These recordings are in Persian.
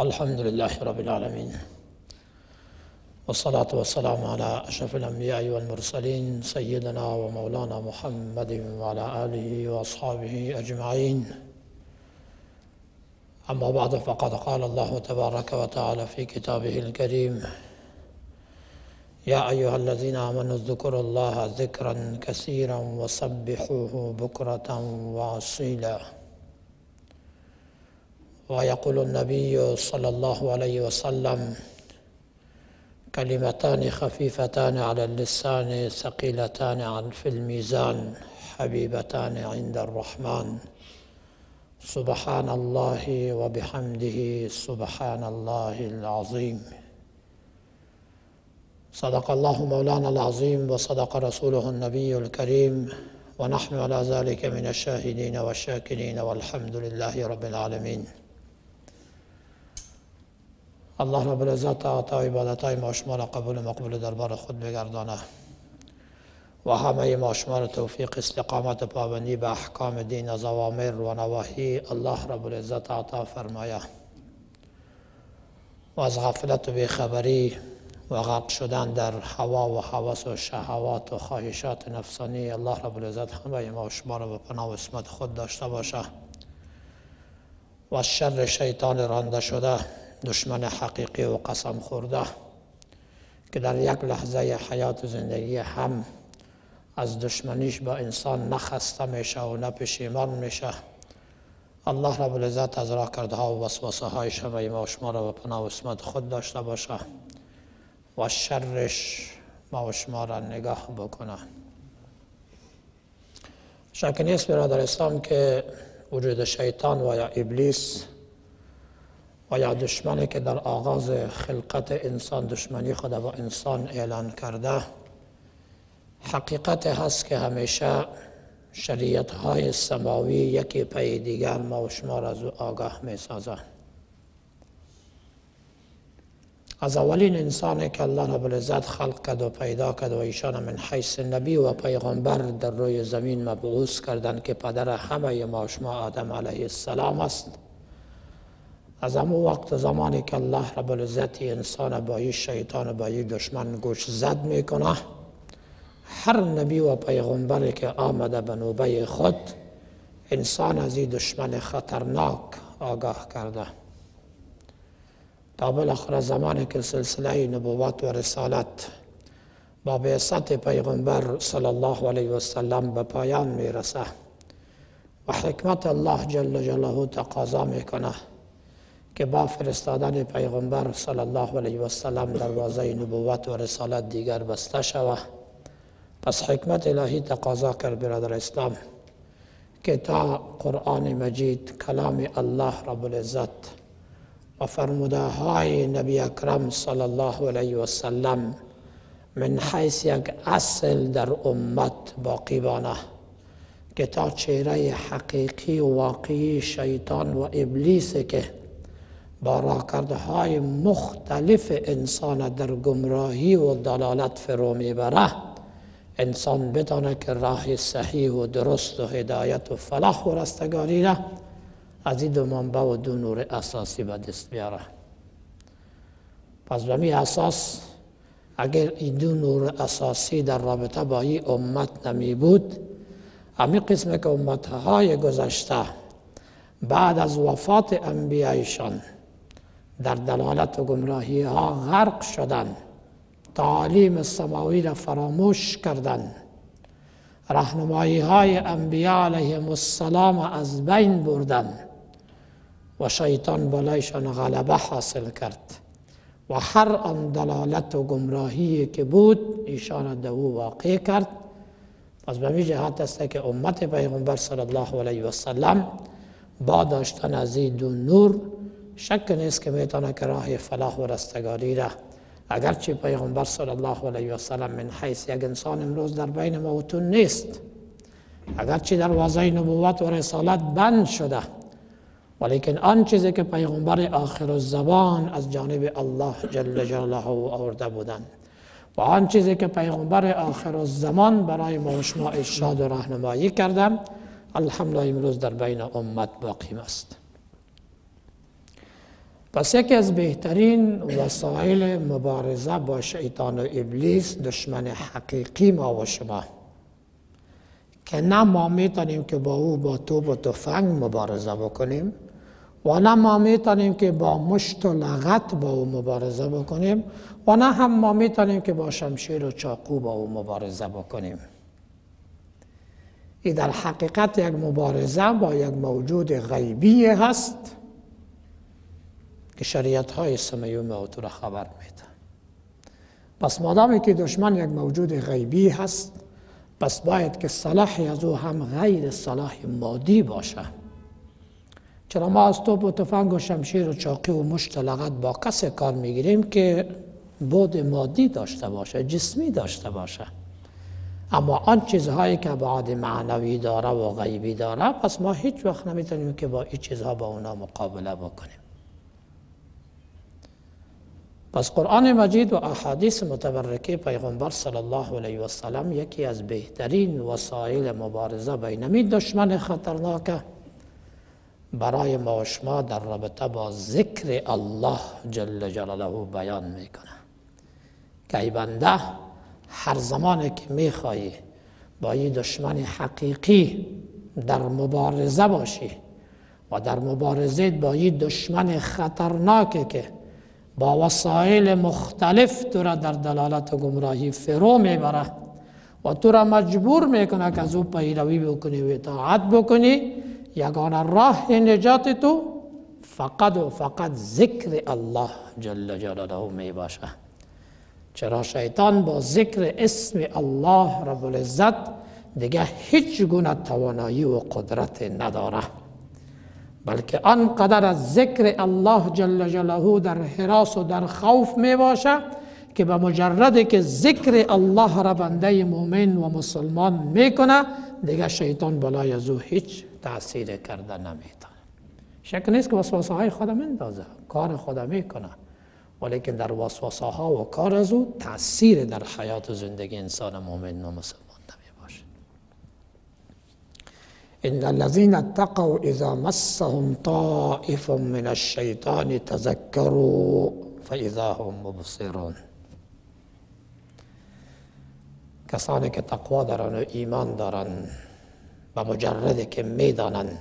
الحمد لله رب العالمين. والصلاة والسلام على أشرف الأنبياء والمرسلين سيدنا ومولانا محمد وعلى آله وأصحابه أجمعين. أما بعد فقد قال الله تبارك وتعالى في كتابه الكريم يا أيها الذين آمنوا اذكروا الله ذكرا كثيرا وسبحوه بكرة وأصيلا. ويقول النبي صلى الله عليه وسلم كلمتان خفيفتان على اللسان ثقيلتان في الميزان حبيبتان عند الرحمن. سبحان الله وبحمده سبحان الله العظيم. صدق الله مولانا العظيم وصدق رسوله النبي الكريم. ونحن على ذلك من الشاهدين والشاكرين والحمد لله رب العالمين. الله رب العزت عطا عبادت های ما شما را قبول مقبول دربار خود بگردانه. و همه ما شما را توفیق استقامت پابندی به احکام دین از اوامر و نواهی الله رب العزت عطا فرمایه. و از غفلت و بیخبری و غرق شدن در هوا و حوث و شهوات و خواهشات نفسانی الله رب العزت همه ما شما را به پناه و اسمت خود داشته باشه. و از شر شیطان رانده شده دشمن حقیقی و قسم خورده که در یک لحظه حیات و زندگی هم از دشمنیش با انسان نخسته میشه و نپشیمان میشه. الله رب العزت از راه کرده و وسوسه های شما ما و شما را به پناه و اسمت خود داشته باشه و شرش ما و شما را نگاه بکنه. شک نیست برادر اسلام که وجود شیطان و یا ابلیس و یا دشمنی که در آغاز خلقت انسان دشمنی خود با انسان اعلان کرده حقیقت هست که همیشه شریعت های سماوی یکی پی دیگر ما و شما را از آگاه می سازه. از اولین انسانی که الله رب العزت خلق کرد و پیدا کرد و ایشان من حیث نبی و پیغمبر در روی زمین مبعوث کردند که پدر همه ما شما آدم علیه السلام است از امو وقت زمانی که الله رب العزت انسان با این شیطان با این دشمن گوش زد می‌کنه هر نبی و پیغمبری که آمده به نوبه خود انسان از این دشمن خطرناک آگاه کرده. تا بالاخره زمانی که سلسله نبوت و رسالت با بعثت پیغمبر صلی الله علیه و سلم به پایان می‌رسه و حکمت الله جل جلاله تقاضا می‌کنه که با فرستادن پیغمبر صلی الله علیه و سلم دروازه نبوت و رسالت دیگر بسته شود پس حکمت الهی تقاضا کرد برادر اسلام که تا قرآن مجید کلام الله رب العزت و فرموده های نبی اکرم صلی الله علیه و سلم من حیث یک اصل در امت باقی بانه که تا چهره حقیقی و واقعی شیطان و ابلیس که با راکرده های مختلف انسان در گمراهی و دلالت فرو می‌بره. انسان بدانه که راه صحیح و درست و هدایت و فلاح و رستگاری را از این دو منبع و دو نور اساسی به دست بیاره. پس به اساس اگر این دو نور اساسی در رابطه با این امت نمی بود همی قسم که امتهای گذشته بعد از وفات انبیایشان در دلالت و گمراهی ها غرق شدند تعالیم سماوی را فراموش کردند رهنمایی های انبیا علیهم السلام از بین بردن و شیطان بالایشان غلبه حاصل کرد و هر آن دلالت و گمراهی که بود ایشان دو واقع کرد. پس به می جهت است که امت پیغمبر صلی الله علیه و سلم با داشتن از این دو نور شک نیست که می‌تونه که راه فلاح و رستگاری را. اگرچه پیغمبر صلی الله علیه و سلم من حیث یک انسان امروز در بین موتون نیست. اگرچه دروازه نبوت و رسالت بند شده. ولیکن آن چیزی که پیغمبر آخر الزبان از جانب الله جل جلاله آورده بودند. و آن چیزی که پیغمبر آخر الزمان برای ما شما ارشاد و راهنمایی کردم الحمدلله امروز در بین امت باقی است پس یکی از بهترین وسایل مبارزه با شیطان و ابلیس دشمن حقیقی ما و شما. که نه ما می‌تونیم که با او با توپ و تفنگ مبارزه بکنیم و نه ما می‌تونیم که با مشت و لغت با او مبارزه بکنیم و نه هم ما می‌تونیم که با شمشیر و چاقو با او مبارزه بکنیم. این در حقیقت یک مبارزه با یک موجود غیبی هست. که شریعت های سمیوم او تو را خبر میده پس مادامی که دشمن یک موجود غیبی هست پس باید که صلاحی از او هم غیر صلاح مادی باشه. چرا ما از توپ و تفنگ و شمشیر و چاقی و مشت لغت با کسی کار می‌گیریم که بود مادی داشته باشه جسمی داشته باشه. اما آن چیزهایی که بعد معنوی داره و غیبی داره پس ما هیچ وقت نمی‌تونیم که با این چیزها با اونا مقابله بکنیم. پس قرآن مجید و احادیث متبرکه پیغمبر صلی الله علیه و سلم یکی از بهترین وسایل مبارزه بین دشمن خطرناک برای ما و شما در رابطه با ذکر الله جل جلاله بیان می‌کنه. که ای بنده هر زمانی که میخوایی با این دشمن حقیقی در مبارزه باشی و در مبارزه با این دشمن خطرناکی که با وسایل مختلف تو را در دلالت و گمراهی فرو می‌بره و تو را مجبور می‌کنه که از او پیروی بکنی و اطاعت بکنی. یگان راه نجات تو فقط و فقط ذکر الله جل جلاله می باشه چرا شیطان با ذکر اسم الله رب العزت دیگه هیچ گونه توانایی و قدرت نداره. بلکه آنقدر از ذکر الله جل جلاله در حراس و در خوف می باشه که به مجرد که ذکر الله را بنده مؤمن و مسلمان می‌کنه دیگه شیطان بلای از او هیچ تاثیر کرده نمی‌تونه. شک نیست که وسوسه های خود مندازه کار خود می‌کنه ولیکن در وسوسه ها و کار از او تاثیر در حیات و زندگی انسان مؤمن و مسلمان. إن الذين اتقوا إذا مسهم طائف من الشيطان تذكروا فإذا هم مبصرون. کسانی که تقوا دارن و ایمان دارن و مجرد که میدانن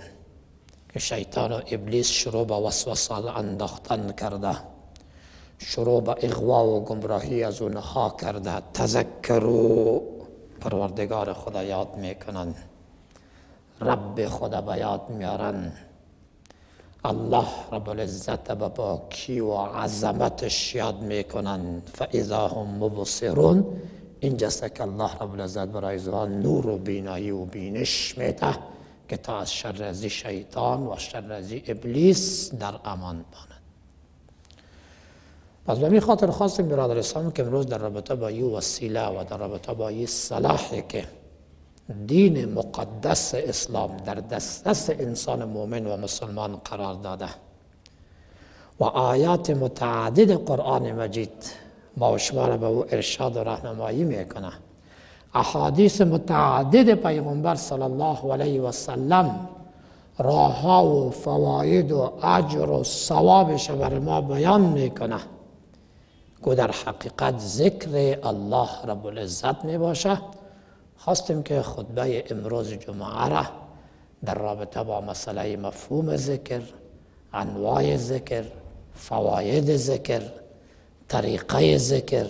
که شیطان و ابلیس شروع به انداختن کرده شروع به اغوا و گمراهی از اونها کرده تذکرو پروردگار خدا یاد میکنن. رب خدا به یاد میارن. الله رب العزت به باکی و عظمتش یاد می‌کنن. فاذا هم مبصرون اینجاست که الله رب العزت برای زبان نور و بینایی و بینش میده که تا از شر از شیطان و شر از ابلیس در امان بانند پس به خاطر خواستیم برادر اسلام که امروز در رابطه با یو وسیله و در رابطه با یه صلاحی که دین مقدس إسلام در دسترس إنسان مؤمن و مسلمان قرار داده. و آیات متعدد قرآن مجید ما و شما را به أو ارشاد و راهنمایی میکنه. احادیث متعدد پیغمبر صلی الله علیه و سلم راها و فواید و اجر و ثوابش بر ما بیان میکنه. که در حقیقت ذکر الله رب العزت می باشه خواستیم که خطبه امروز جمعه را در رابطه با مسئله مفهوم ذکر انواع ذکر فواید ذکر طریقه ذکر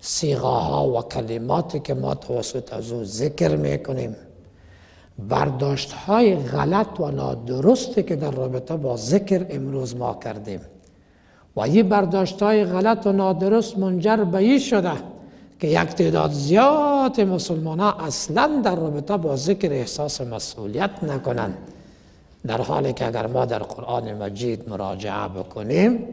سیغاها و کلماتی که ما توسط از او ذکر می‌کنیم برداشت های غلط و نادرستی که در رابطه با ذکر امروز ما کردیم. و این برداشت های غلط و نادرست منجر به شده که یک تعداد زیاد مسلمان ها اصلا در رابطه با ذکر احساس مسئولیت نکنند. در حالی که اگر ما در قرآن مجید مراجعه بکنیم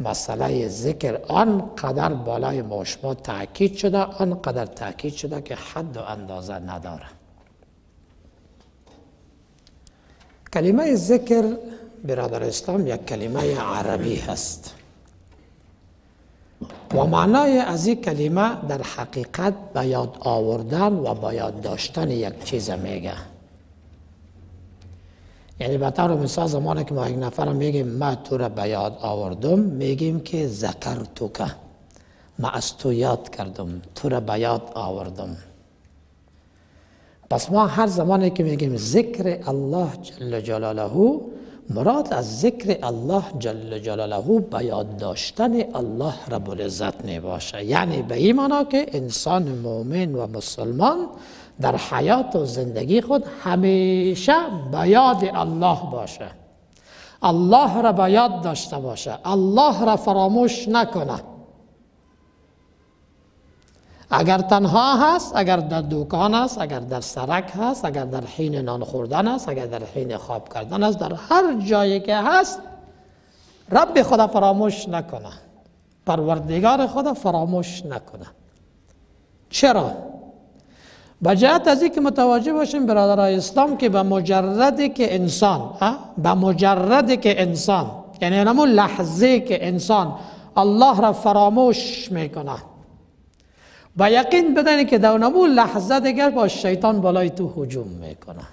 مسئله ذکر آنقدر بالای ما تاکید شده آنقدر تاکید شده که حد و اندازه نداره. کلمه ذکر برادر اسلام یک کلمه عربی هست. و معنای از این کلمه در حقیقت به یاد آوردن و به یاد داشتن یک چیز میگه. یعنی به طور مثال زمانی که ما یک نفر میگیم ما تو را به یاد آوردم میگیم که ذکر تو که. ما از تو یاد کردم تو را به یاد آوردم. پس ما هر زمانی که میگیم ذکر الله جل جلاله مراد از ذکر الله جل جلاله به یاد داشتن الله رب العزت می باشه یعنی به این معنا که انسان مؤمن و مسلمان در حیات و زندگی خود همیشه به یاد الله باشه. الله را به یاد داشته باشه. الله را فراموش نکنه. اگر تنها هست اگر در دکان است اگر در سرک هست اگر در حین نان خوردن است اگر در حین خواب کردن است در هر جایی که هست رب خدا فراموش نکنه. پروردگار خدا فراموش نکنه. چرا؟ به جهت از که متوجه باشیم برادرای اسلام که به مجردی که انسان به مجردی که انسان یعنی همون لحظه که انسان الله را فراموش می‌کنه با یقین بدانی که در اون لحظه دیگر با شیطان بالای تو حجوم می‌کنه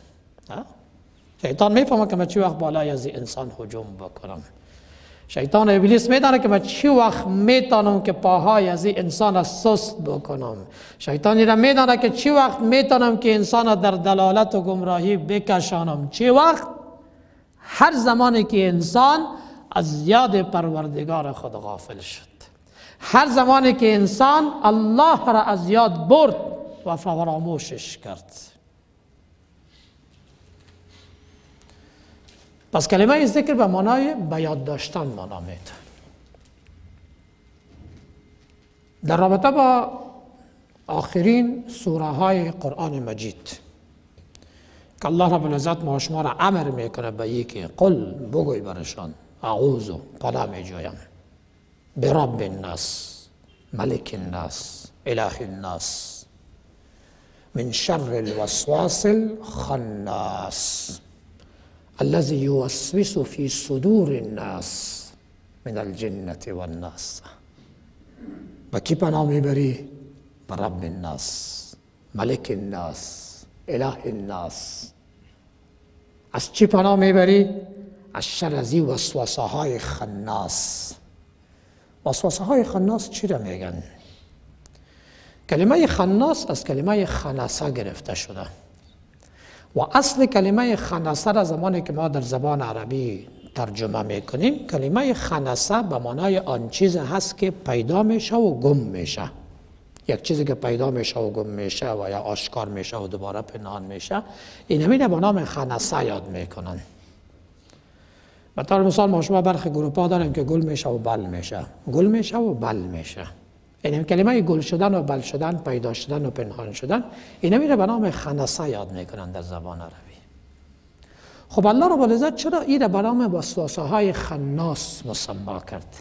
شیطان می‌فهمه که من چی وقت بالای از انسان حجوم بکنم. شیطان ابلیس میدانه که من چی وقت می‌تونم که پاهای از انسان سست بکنم. شیطانی را میدانه که چی وقت می‌تونم که انسان در دلالت و گمراهی بکشانم. چی وقت؟ هر زمانی که انسان از یاد پروردگار خود غافل شد. هر زمانی که انسان الله را از یاد برد و فراموشش کرد. پس کلمه ذکر به معنای به یاد داشتن معنا میده در رابطه با آخرین سوره های قرآن مجید که الله رب العزت ما شما را امر می‌کنه به یکی قل بگوی برشان اعوذ پناه می جویم برب الناس ملك الناس إله الناس من شر الوسواس الخناس الذي يوسوس في صدور الناس من الجنة والناس. بكي پناه میبری برب الناس ملك الناس إله الناس. از چی پناه میبری از خناس. وسوسه های خناس چی را میگن؟ کلمه خناس از کلمه خناسه گرفته شده. و اصل کلمه خناسه را زمانی که ما در زبان عربی ترجمه می‌کنیم کلمه خناسه به معنای آن چیز هست که پیدا میشه و گم میشه. یک چیزی که پیدا میشه و گم میشه و یا آشکار میشه و دوباره پنهان میشه این همین به نام خناسه یاد می‌کنن. به طور مثال ما شما برخی گروپ ها داریم که گل میشه و بل میشه. گل میشه و بل میشه. یعنی کلمه گل شدن و بل شدن پیدا شدن و پنهان شدن این میره به نام خنسه یاد می‌کنن در زبان عربی. خب الله رب العزت چرا این به نام وسوسه های خناس مسما کرد؟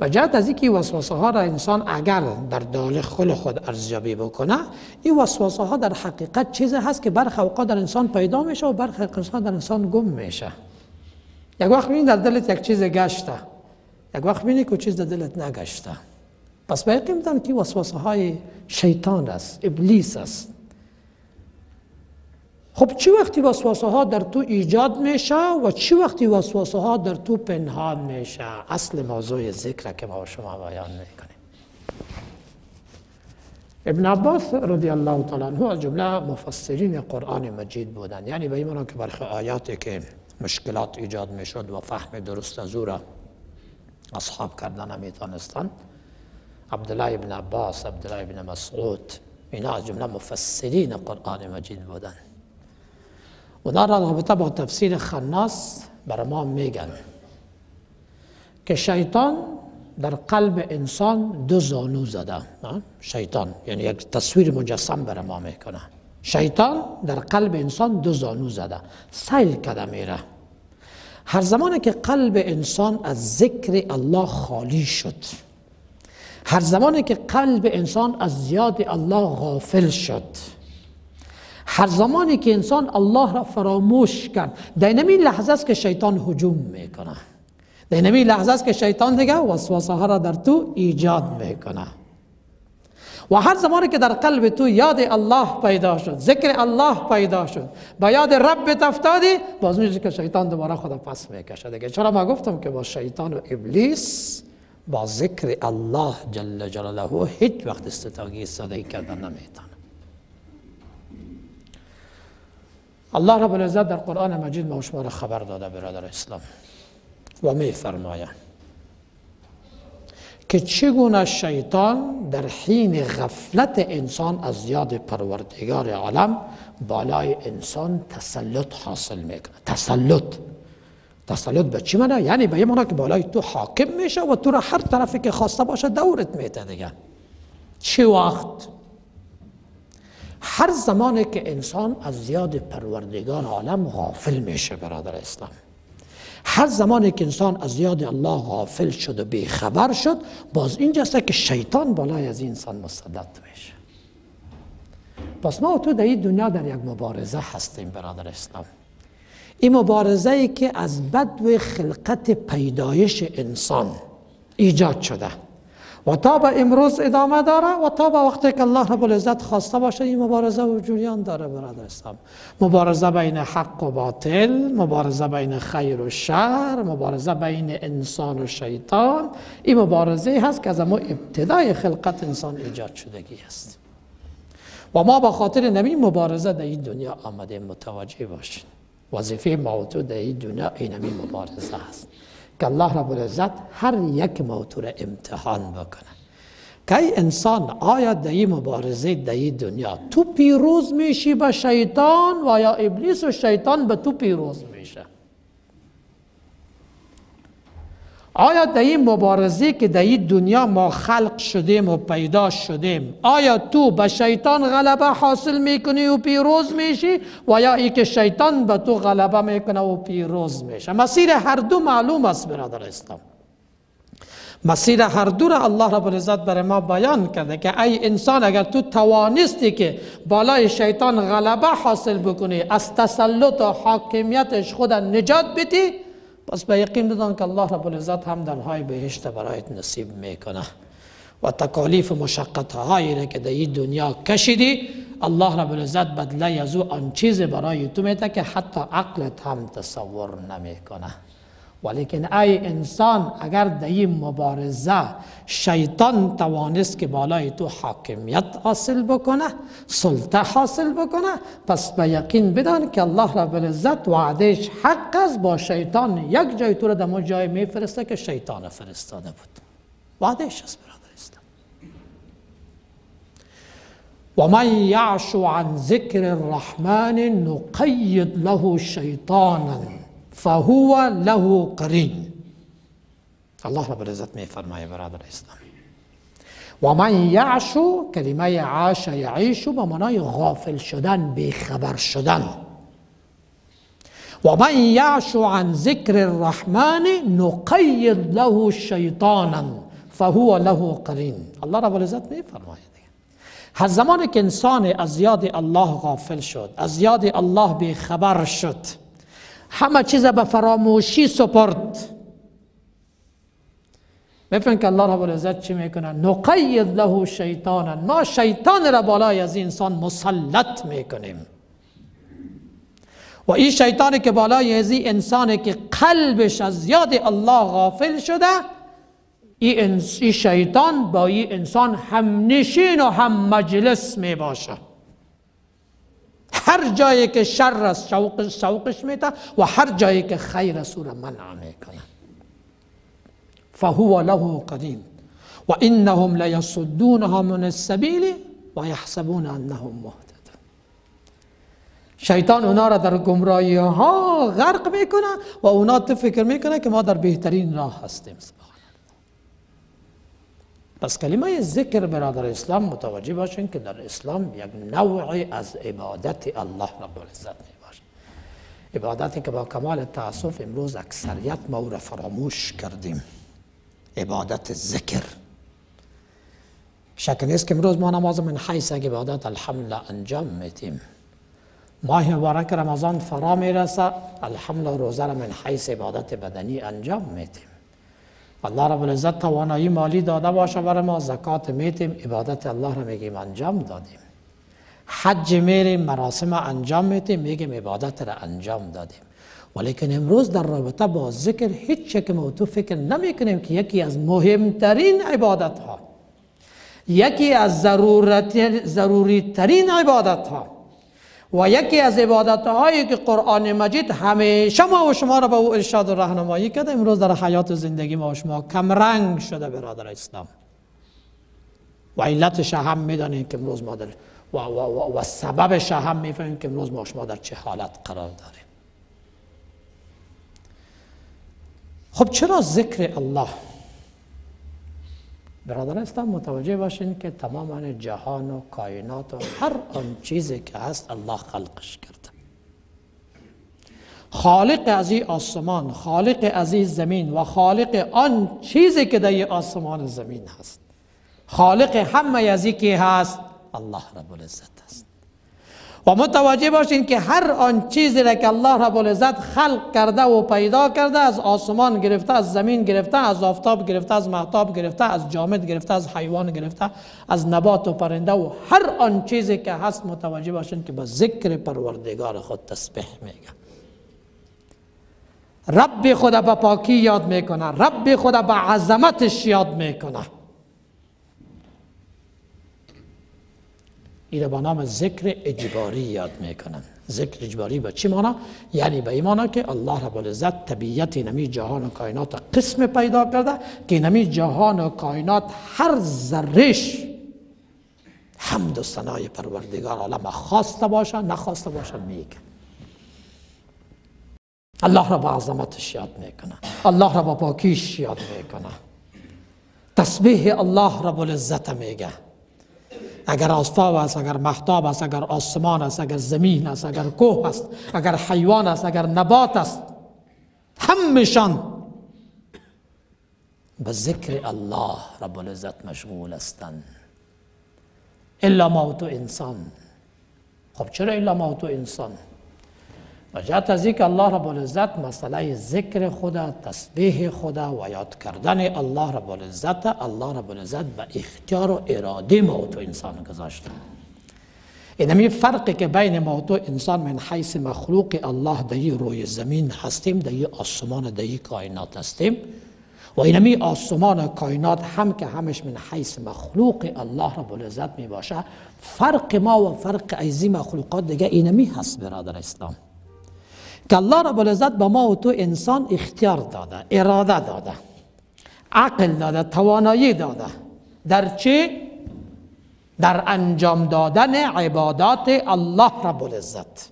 و جهت از اینکه وسوسه ها را انسان اگر در داخل خود ارزیابی بکنه این وسوسه ها در حقیقت چیزی هست که برخ اوقات در انسان پیدا میشه و برخ اوقات در انسان گم میشه. یک وقت می‌بینی در دلت یک چیز گشته. یک وقت می‌بینی که چیز در دلت نگشته. پس به یقین که وسوسه های شیطان است ابلیس است. خب چی وقتی وسوسه ها در تو ایجاد میشه و چی وقتی وسوسه ها در تو پنهان میشه؟ اصل موضوع ذکر که ما شما بیان می‌کنیم. ابن عباس رضی الله تعالی عنه از جمله مفسرین قرآن مجید بودن. یعنی به این که برخی آیاتی که مشکلات ایجاد می‌شد و فهم درست از او را اصحاب کردن نمی‌تونستن. عبدالله ابن عباس عبدالله ابن مسعود اینا از جمله مفسرین قرآن مجید بودن. و در رابطه با تفسیر خناس بر ما میگن که شیطان در قلب انسان دو زانو زده. شیطان یعنی یک تصویر مجسم بر ما می‌کنه. شیطان در قلب انسان دو زانو زده. سیل کده میره. هر زمانی که قلب انسان از ذکر الله خالی شد هر زمانی که قلب انسان از یاد الله غافل شد هر زمانی که انسان الله را فراموش کرد در نمی لحظه است که شیطان هجوم می‌کنه. در نمی لحظه است که شیطان دیگه وسوسه ها را در تو ایجاد می‌کنه. و هر زمانی که در قلب تو یاد الله پیدا شد ذکر الله پیدا شد با یاد رب افتادی باز میشه که شیطان دوباره خدا پس می‌کشه دیگه. چرا ما گفتم که با شیطان و ابلیس با ذکر الله جل جلاله هیچ وقت استتاگی صدایی کردن نمی‌تونه الله رب العزت در قرآن مجید ما شما را خبر داده برادر اسلام. و می فرماید که چگونه شیطان در حین غفلت انسان از یاد پروردگار عالم بالای انسان تسلط حاصل می‌کنه تسلط تسلط به چی منه؟ یعنی به یه که بالای تو حاکم میشه و تو را هر طرفی که خواسته باشه دورت میته دیگه چه وقت؟ هر زمانی که انسان از یاد پروردگار عالم غافل میشه برادر اسلام هر زمانی که انسان از یاد الله غافل شد و بیخبر شد باز اینجاست که شیطان بالای از انسان مسلط میشه پس ما تو در دنیا در یک مبارزه هستیم برادر اسلام. این مبارزه ای که از بدو خلقت پیدایش انسان ایجاد شده. و تا به امروز ادامه داره و تا به وقتی که الله رب العزت خواسته باشه این مبارزه و جریان داره برادر اسلام. مبارزه بین حق و باطل مبارزه بین خیر و شر مبارزه بین انسان و شیطان. این مبارزه هست که از ما ابتدای خلقت انسان ایجاد شدگی است و ما با خاطر نمی مبارزه در این دنیا آمده متوجه باشیم وظیفه ما در این دنیا این مبارزه هست. که الله رب العزت هر یک موتور امتحان بکنه. که انسان آیا در این مبارزه در این دنیا تو پیروز میشی به شیطان و یا ابلیس و شیطان به تو پیروز میشه؟ آیا در این مبارزه که در این دنیا ما خلق شدیم و پیدا شدیم آیا تو به شیطان غلبه حاصل می‌کنی و پیروز میشی؟ و یا ای که شیطان به تو غلبه می‌کنه و پیروز میشه؟ مسیر هر دو معلوم است برادر اسلام. مسیر هر دو را الله رب العزت برای ما بیان کرده که ای انسان اگر تو توانستی که بالای شیطان غلبه حاصل بکنی از تسلط و حاکمیتش خود نجات بدی پس به یقین بدان که الله رب العزت هم درهای بهشت برایت نصیب می‌کنه. و تکالیف مشقت هایی که در این دنیا کشیدی الله رب العزت بدله از او آن چیز برای تو میده که حتی عقلت هم تصور نمی‌کنه. ولیکن ای انسان اگر در این مبارزه شیطان توانست که بالای تو حاکمیت حاصل بکنه سلطه حاصل بکنه پس به یقین بدان که الله رب العزت وعدش حق است با شیطان. یک جای تو را در جای میفرسته که شیطان فرستاده بود. وعدش است برادر و من یعشو عن ذکر الرحمن نقید له شیطانا. فهو له قرین الله رب العزت می فرمایه برادر إسلام. و من یعشو کلمه عاش یعیشو به معنای غافل شدن بیخبر شدن. و من یعشو عن ذکر الرحمن نقید له شیطانا فهو له قرین الله رب العزت می فرمایه هر زمانی که انسان از یاد الله غافل شد از یاد الله بیخبر شد. همه چیز به فراموشی سپرد. بفرن که الله رب العزت چی می‌کنه؟ نقید له شیطانا ما شیطان را بالای از انسان مسلط می‌کنیم. و این شیطانی که بالای از انسانی که قلبش از یاد الله غافل شده این شیطان با این انسان هم نشین و هم مجلس می باشه هر جایی که شر است شوقش شوقش میده و هر جایی که خیر است أو را منع میکنه فهو له قدیم و انهم لیصدونها من السبیل و یحسبون انهم مهتدون. شیطان اونا را در گمراهی ها غرق میکنه و اونا تو فکر میکنه که ما در بهترین راه هستیم. پس کلمه ذکر برادر اسلام متوجه باشین که در اسلام یک نوعی از عبادت الله رب العزت می باشه عبادتی که با کمال تاسف امروز اکثریت ما را فراموش کردیم. عبادت ذکر. شک نیست که امروز ما نماز من حیث عبادت الحمد انجام میتیم ماه مبارک رمضان فرا می‌رسه الحمد روزه من حیث عبادت بدنی انجام میتیم الله رب العزت توانایی مالی داده باشه برای ما زکات میتیم عبادت الله رو میگیم انجام دادیم حج میریم مراسم انجام میتیم میگیم عبادت را انجام دادیم ولیکن امروز در رابطه با ذکر هیچ که ما تو فکر نمی کنیم که یکی از مهمترین عبادت ها یکی از ضرورت ضروری ترین عبادت ها و یکی از عبادت هایی که قرآن مجید همیشه ما و شما را به او ارشاد و راهنمایی کرده امروز در حیات زندگی ما و شما کم رنگ شده برادر اسلام. و علتش هم می‌دانیم که امروز ما در و, و, و, و سببش هم می‌فهمیم که امروز ما شما در چه حالت قرار داریم. خب چرا ذکر الله برادر اسلام متوجه باشین که تمام جهان و کائنات و هر آن چیزی که هست الله خلقش کرده. خالق از این آسمان خالق از این زمین و خالق آن چیزی که در آسمان زمین هست. خالق همه از که هست الله رب العزت. و متوجه باشین که هر آن چیزی را که الله رب العزت خلق کرده و پیدا کرده از آسمان گرفته از زمین گرفته از آفتاب گرفته از محتاب گرفته از جامد گرفته از حیوان گرفته از نبات و پرنده و هر آن چیزی که هست متوجه باشین که با ذکر پروردگار خود تسبیح میگه. رب خود به پاکی یاد می‌کنه رب خود به عظمتش یاد می‌کنه. این با نام ذکر اجباری یاد می‌کنن ذکر اجباری به چی مانا؟ یعنی به این که الله رب العزت طبیعت نمی جهان و کائنات قسم پیدا کرده که نمی جهان و کائنات هر ذرش حمد و ثنای پروردگار عالم خواسته باشه نخواسته باشه میگه الله را به عظمتش یاد می‌کنه. الله را به پاکیش یاد می‌کنه. تسبیح الله رب العزت میگه. اگر آفتاب است اگر محتاب است اگر آسمان است اگر زمین است اگر کوه است اگر حیوان است اگر نبات است همشان به ذکر الله رب العزت مشغول هستند الا موت انسان. خب چرا الا موت انسان؟ و جهت از که الله رب العزت مسئله ذکر خدا تسبیح خدا و یاد کردن الله رب العزت الله رب العزت به اختیار و اراده ما تو انسان گذاشته. این فرقی که بین ما تو انسان من حیث مخلوق الله در روی زمین هستیم در آسمان در کائنات هستیم. و اینمی آسمان و کائنات هم که همش من حیث مخلوق الله رب العزت می باشه فرق ما و فرق ایزی مخلوقات دیگه اینمی هست برادر اسلام. که الله رب العزت به ما و تو انسان اختیار داده اراده داده عقل داده توانایی داده. در چه؟ در انجام دادن عبادات الله رب العزت.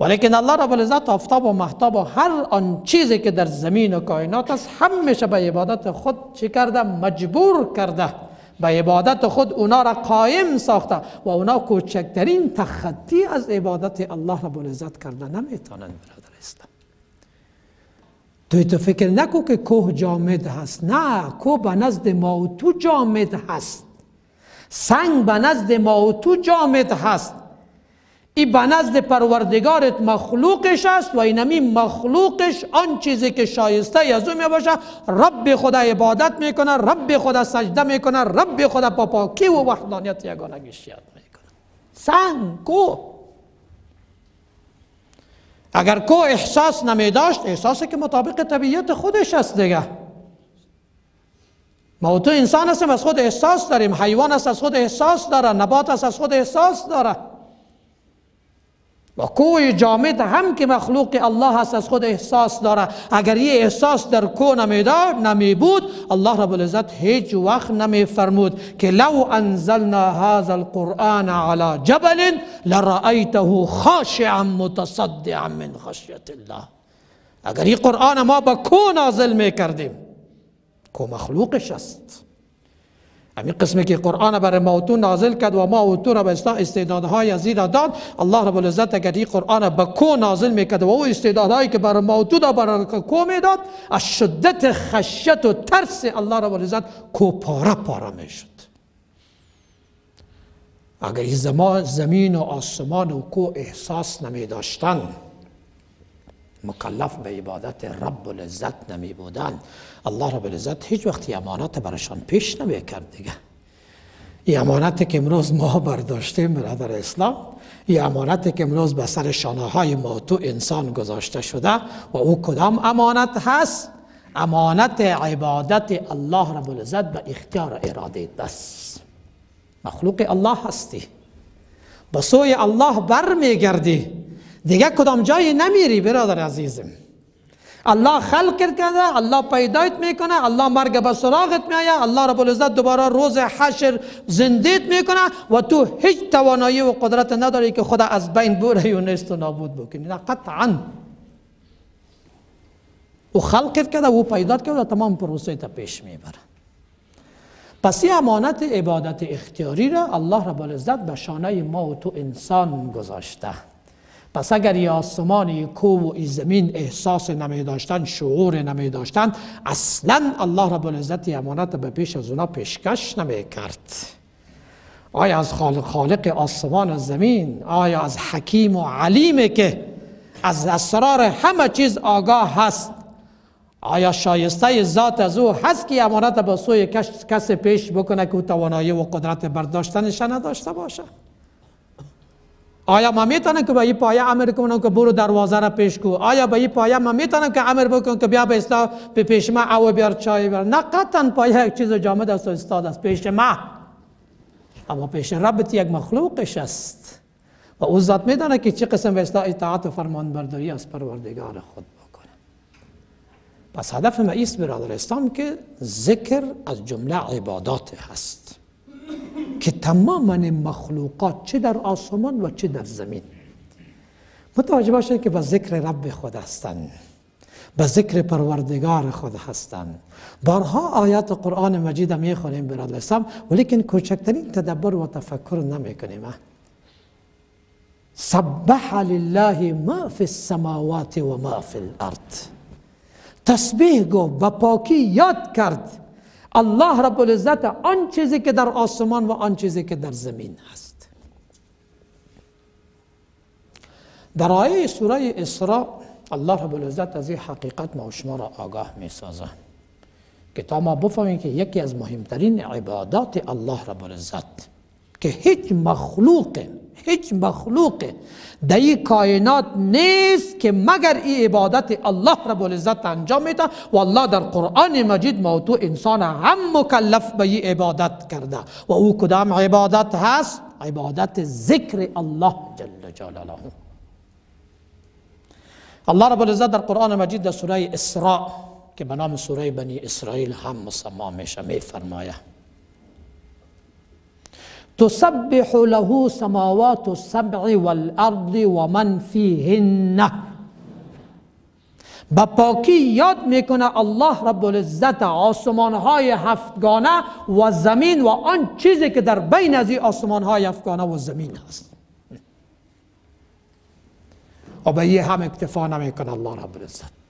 ولیکن الله رب العزت آفتاب و محتاب و هر آن چیزی که در زمین و کائنات است همیشه به عبادت خود چی کرده؟ مجبور کرده. به عبادت خود اونا را قایم ساخته و اونا کوچکترین تخطی از عبادت الله رب العزت کرده نمی‌تونند برادر اسلام. توی تو فکر نکو که کوه جامد هست. نه کوه به نزد ما و تو جامد هست. سنگ به نزد ما و تو جامد هست. ای به نزد پروردگارت مخلوقش است و اینمی مخلوقش آن چیزی که شایسته از او می باشه رب خدا عبادت می‌کنه رب خدا سجده می‌کنه رب خدا پاپاکی و وحدانیت یگانگیش یاد می‌کنه. سنگ کو؟ اگر کو احساس نمی داشت احساسی که مطابق طبیعت خودش است دیگه. ما تو انسان هستیم از خود احساس داریم. حیوان است از خود احساس داره. نبات است از خود احساس داره. و کوه جامد هم که مخلوق الله هست از خود احساس داره. اگر یه احساس در کو نمیدار نمی بود الله رب العزت هیچ وقت نمی فرمود که لو انزلنا هذا القرآن على جبل لرأيته خاشعا متصدعا من خشیت الله. اگر این قرآن ما با کو نازل می کردیم کو مخلوقش است. همین قسمی که قرآن برای موتون نازل کرد و ما اوتو را به استعدادهای زیر داد. الله رب العزت اگر این قرآن به کو نازل می‌کرد و او استعدادهایی که برای موتو دا برای کو می‌داد از شدت خشیت و ترس الله رب العزت کو پاره پاره می‌شد. اگر این زمین و آسمان و کو احساس نمی داشتن مکلف به عبادت رب العزت نمی بودن الله رب العزت هیچ وقتی امانت برشان پیش نمی کرد دیگه. این امانت که امروز ما برداشتیم برادر اسلام این امانت که امروز به سر شانه های ما تو انسان گذاشته شده و او کدام امانت هست؟ امانت عبادت الله رب العزت به اختیار اراده دست. مخلوق الله هستی. به سوی الله بر میگردی دیگه کدام جایی نمیری برادر عزیزم؟ الله خلق کرده الله پیدایت می‌کنه الله مرگ به سراغت میآید. الله رب العزت دوباره روز حشر زندیت می‌کنه و تو هیچ توانایی و قدرت نداری که خدا از بین بره و نیست و نابود بکنی. نه قطعا. او خلق کرده او پیدا کرده تمام پروسه تا پیش می‌بره. پس این امانت عبادت اختیاری را الله رب العزت به شانه ما و تو انسان گذاشته. پس اگر ای آسمان ای کو و زمین احساس نمی داشتن شعور نمی داشتن اصلا الله رب العزت امانت به پیش از اونا پیشکش نمی کرد. آیا از خالق خالق آسمان و زمین آیا از حکیم و علیم که از اسرار همه چیز آگاه هست آیا شایسته ذات از او هست که امانت به سوی کس پیش بکنه که او توانایی و قدرت برداشتنش نداشته باشه؟ آیا ما می‌تونم که به این پایه امر کنم که برو دروازه را پیش کو؟ آیا به این پایه ما می‌تونم که امر بکنم که بیا به اصلاح به پیش ما او بیار چای بیار؟ نه قطعا پایه یک چیز جامد است و استاد است. پیش ما. اما پیش ربت یک مخلوقش است. و او ذات میدانه که چه قسم به اطاعت و فرمان برداری از پروردگار خود بکنه. پس هدف ما ایست برادر اسلام که ذکر از جمله عبادات هست. که تماما مخلوقات چه در آسمان و چه در زمین. متوجه باشید که به ذکر رب خود هستند به ذکر پروردگار خود هستند بارها آیات قرآن مجید می خونیم برادر اسلام ولیکن کوچکترین تدبر و تفکر نمی کنیم سبح لله ما فی السماوات و ما فی الارض. تسبیح گو و پاکی یاد کرد الله رب العزت آن چیزی که در آسمان و آن چیزی که در زمین هست در آیه سوره اسراء الله رب العزت از این حقیقت ما شما را آگاه می سازه که تا ما بفهمیم که یکی از مهمترین عبادات الله رب العزت که هیچ مخلوق هیچ مخلوق در این کائنات نیست که مگر این عبادت الله رب العزت انجام میده و الله در قرآن مجید ما انسان هم مکلف به این عبادت کرده. و او کدام عبادت هست؟ عبادت ذکر الله جل جلاله. الله رب العزت در قرآن مجید در سوره اسراء که به نام سوره بنی اسرائیل هم مسما میشه میفرمایه تسبح له سماوات السبع والارض ومن فيهن با پاکی یاد می‌کنه الله رب العزت آسمان های هفتگانه و زمین و آن چیزی که در بین از آسمان های هفتگانه و زمین هست و به یه هم اکتفا نمی‌کنه الله رب العزت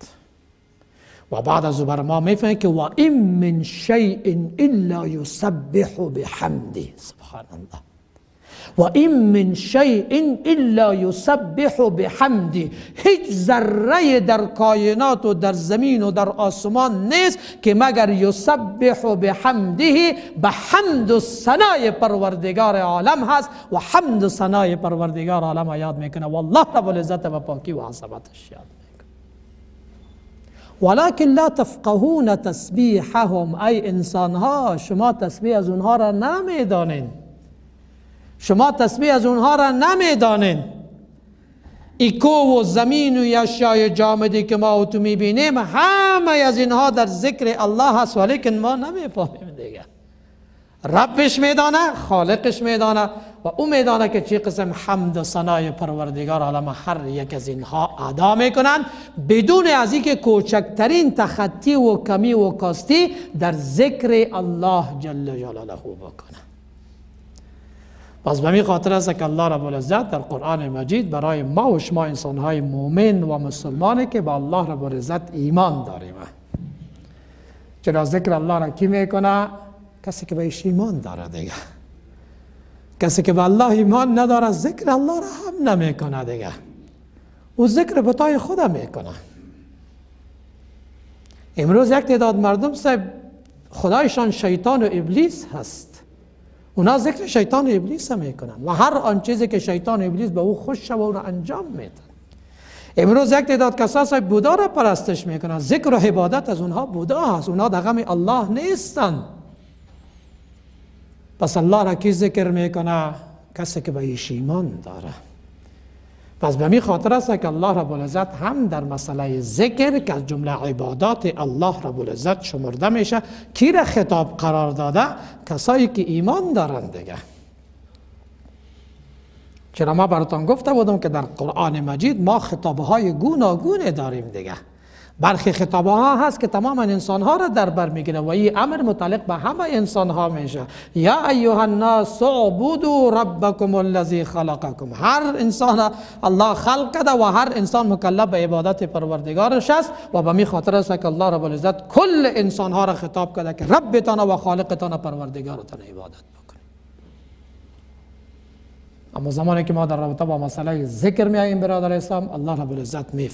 و بعد از بر ما میفهمیم که و این من شیء إلا یسبح بحمده. سبحان الله. و این من شیء إلا یسبح بحمده. هیچ ذره در کائنات و در زمین و در آسمان نیست که مگر یسبح بحمده. به حمد و ثنای پروردگار عالم هست. و حمد و ثنای پروردگار عالم یاد میکنه. والله رب العزت و پاکی و عظمتش یاد ولكن لا تفقهون تسبیحهم ای انسان ها شما تسبیح از اونها را نمی‌دانین. شما تسبیح از اونها را نمی‌دانین. ایکو و زمین و اشیای جامدی که ما او تو می‌بینیم همه از اینها در ذکر الله هست ولیکن ما نمی‌فهمیم دیگه. ربش میدانه خالقش میدانه و او میدانه که چی قسم حمد و ثنای پروردگار عالم هر یک از اینها ادا می‌کنن. بدون از اینکه کوچکترین تخطی و کمی و کاستی در ذکر الله جل جلاله بکنه. پس به خاطر است که الله رب العزت در قرآن مجید برای ما و شما انسان های مؤمن و مسلمانه که به الله رب العزت ایمان داریم. چرا ذکر الله را کی می‌کنه؟ کسی که بهش ایمان داره دیگه. کسی که به الله ایمان نداره ذکر الله را هم نمی‌کنه دیگه. او ذکر بتای خودم می‌کنه. امروز یک تعداد مردم صاحب خدایشان شیطان و ابلیس هست. اونا ذکر شیطان و ابلیس هم می‌کنن و هر آن چیزی که شیطان و ابلیس به او خوش شود و انجام میدن. امروز یک تعداد کسا صاحب بودا را پرستش می‌کنن. ذکر و عبادت از اونها بودا هست. اونها در الله نیستن. پس الله را کی ذکر می‌کنه؟ کسی که به ایمان داره. پس به می خاطر است که الله رب العزت هم در مسئله ذکر که از جمله عبادات الله رب العزت شمرده میشه کی را خطاب قرار داده؟ کسایی که ایمان دارند دیگه. چرا ما براتان گفته بودم که در قرآن مجید ما خطابهای گوناگون داریم دیگه. برخی خطابه ها هست که تمام انسان ها را در بر می‌گیره و این امر متعلق به همه انسان ها میشه. یا ایها الناس اعبدوا ربکم الذی خلقکم. هر انسان الله خلق کرده و هر انسان مکلف به عبادت پروردگارش است و به می خاطر است که الله رب العزت کل انسان ها را خطاب کرده که ربتان و خالقتان پروردگارتان عبادت بکنید اما زمانی که ما در رابطه با مسئله ذکر می آییم برادر اسلام الله رب العزت می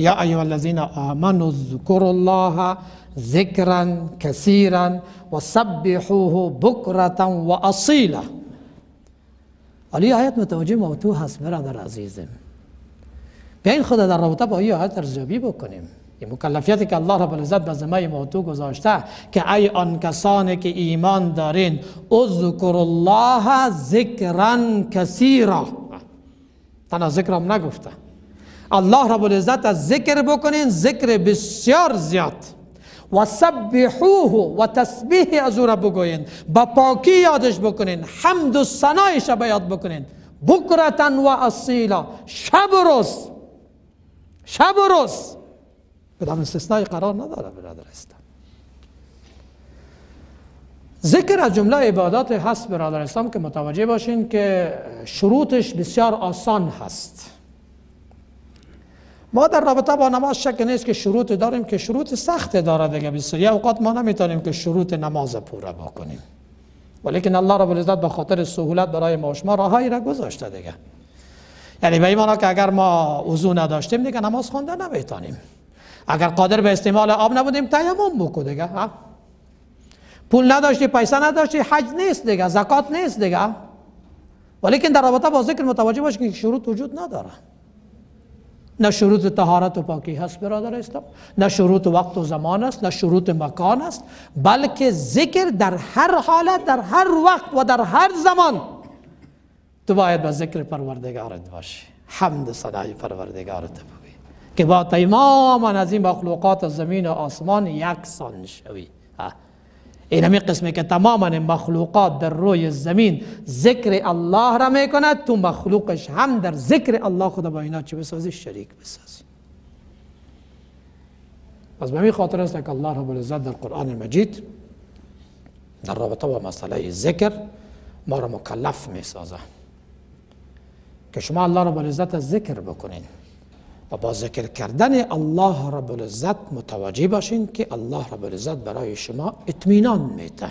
یا ایها الذین آمنوا اذکروا الله ذکرا کثیرا و سبحوه بکرتا و اصیلا علی آیت متوجه موضوع هست برادر عزیزم. بیاین خدا در رابطه با این آیت ارزیابی بکنیم. این مکلفیتی که الله رب العزت به زمه موضوع گذاشته که ای آن کسانی که ایمان دارین اذکر الله ذکرا کثیرا. تنها ذکرم نگفته. الله رب العزت از ذکر بکنین ذکر بسیار زیاد. و سبحوه و تسبیح از او را بگوین با پاکی یادش بکنین. حمد و ثنایش را یاد بکنین. بکرتا و اصیلا. شب و روز. شب و روز. بدم استثنای قرار نداره برادر اسلام. ذکر از جمله عبادات هست برادر اسلام که متوجه باشین که شروطش بسیار آسان هست. ما در رابطه با نماز شک نیست که شروط داریم که شروط سخت داره دیگه. بسیاری اوقات ما نمی‌تونیم که شروط نماز پوره بکنیم. ولیکن الله رب العزت به خاطر سهولت برای ما شما راهایی را گذاشته دیگه. یعنی به ایمانا که اگر ما وضو نداشتیم دیگه نماز خونده نمی‌تونیم. اگر قادر به استعمال آب نبودیم تیمم بکو دیگه پول نداشتی پیسه نداشتی حج نیست دیگه زکات نیست دیگه ولیکن در رابطه با ذکر متوجه باشی که شروط وجود نداره. نه شروط طهارت و پاکی هست برادر اسلام نه شروط وقت و زمان است نه شروط مکان است بلکه ذکر در هر حالت در هر وقت و در هر زمان تو باید به ذکر پروردگارت باشی حمد صدای پروردگارت بگوی که با تمام از این مخلوقات زمین و آسمان یکسان شوی این همی قسمی که تماما مخلوقات در روی زمین ذکر الله را می‌کند تو مخلوقش هم در ذکر الله خدا با اینا چه بسازی شریک بسازی پس به خاطر است که الله رب العزت در قرآن مجید در رابطه با مسئله ذکر ما را مکلف می سازه که شما الله رب العزت ذکر بکنین و با ذکر کردن الله رب العزت متوجه باشین که الله رب العزت برای شما اطمینان میته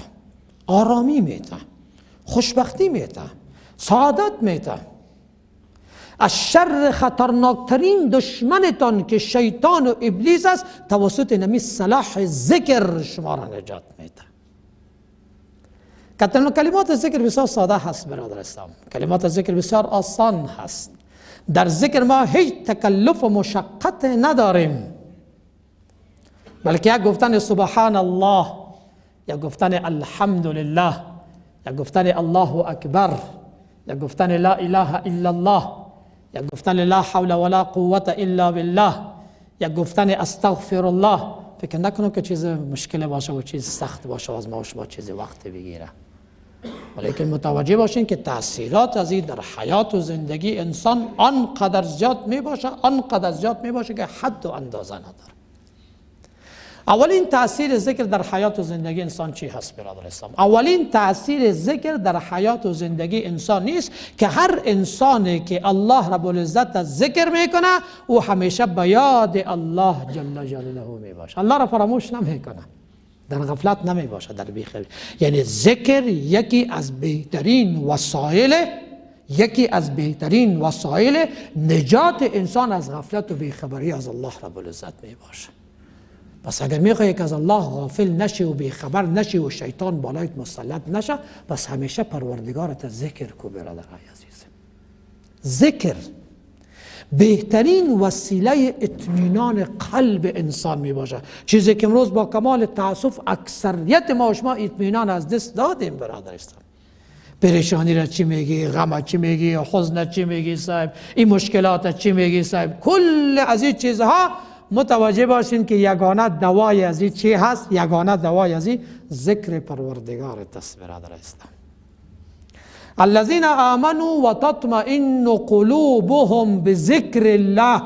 آرامی میته خوشبختی میته سعادت میته از شر خطرناکترین دشمنتان که شیطان و ابلیس است توسط نمی صلاح ذکر شما را نجات میده. کلمات ذکر بسیار ساده هست برادر اسلام کلمات ذکر بسیار آسان هست. در ذکر ما هیچ تکلف و مشقت نداریم. بلکه یک گفتن سبحان الله یا گفتن الحمدلله یا گفتن الله اکبر یا گفتن لا اله الا الله یا گفتن لا حول ولا قوت الا بالله یا گفتن استغفر الله فکر نکنم که چیز مشکل باشه و چیز سخت باشه و از ما شما چیز وقت بگیره. ولیکن متوجه باشین که تاثیرات از این در حیات و زندگی انسان آنقدر زیاد می باشه آنقدر زیاد می باشه که حد و اندازه نداره. اولین تاثیر ذکر در حیات و زندگی انسان چی هست برادر اسلام؟ اولین تاثیر ذکر در حیات و زندگی انسان نیست که هر انسانی که الله رب العزت ذکر می‌کنه او همیشه به یاد الله جل جلاله می باشه الله را فراموش نمی‌کنه. در غفلت نمی باشه در بیخیر یعنی ذکر یکی از بهترین وسایل یکی از بهترین وسایل نجات انسان از غفلت و بیخبری از الله رب العزت می باشه پس اگر می‌خوای که از الله غافل نشی و بیخبر نشی و شیطان بالایت مسلط نشه پس همیشه پروردگارت ذکر کو برادرای عزیز ذکر بهترین وسیله اطمینان قلب انسان می باشه چیزی که امروز با کمال تاسف اکثریت ما شما اطمینان از دست دادیم برادر اسلام. پریشانی را چی میگی؟ غم چی میگی؟ حزن چی میگی صاحب؟ این مشکلات چی میگی صاحب؟ کل از این چیزها متوجه باشین که یگانه دوای از این چی هست؟ یگانه دوای از این ذکر پروردگار دست برادر اسلام. الذين آمنوا وتطمئن قلوبهم بذكر الله.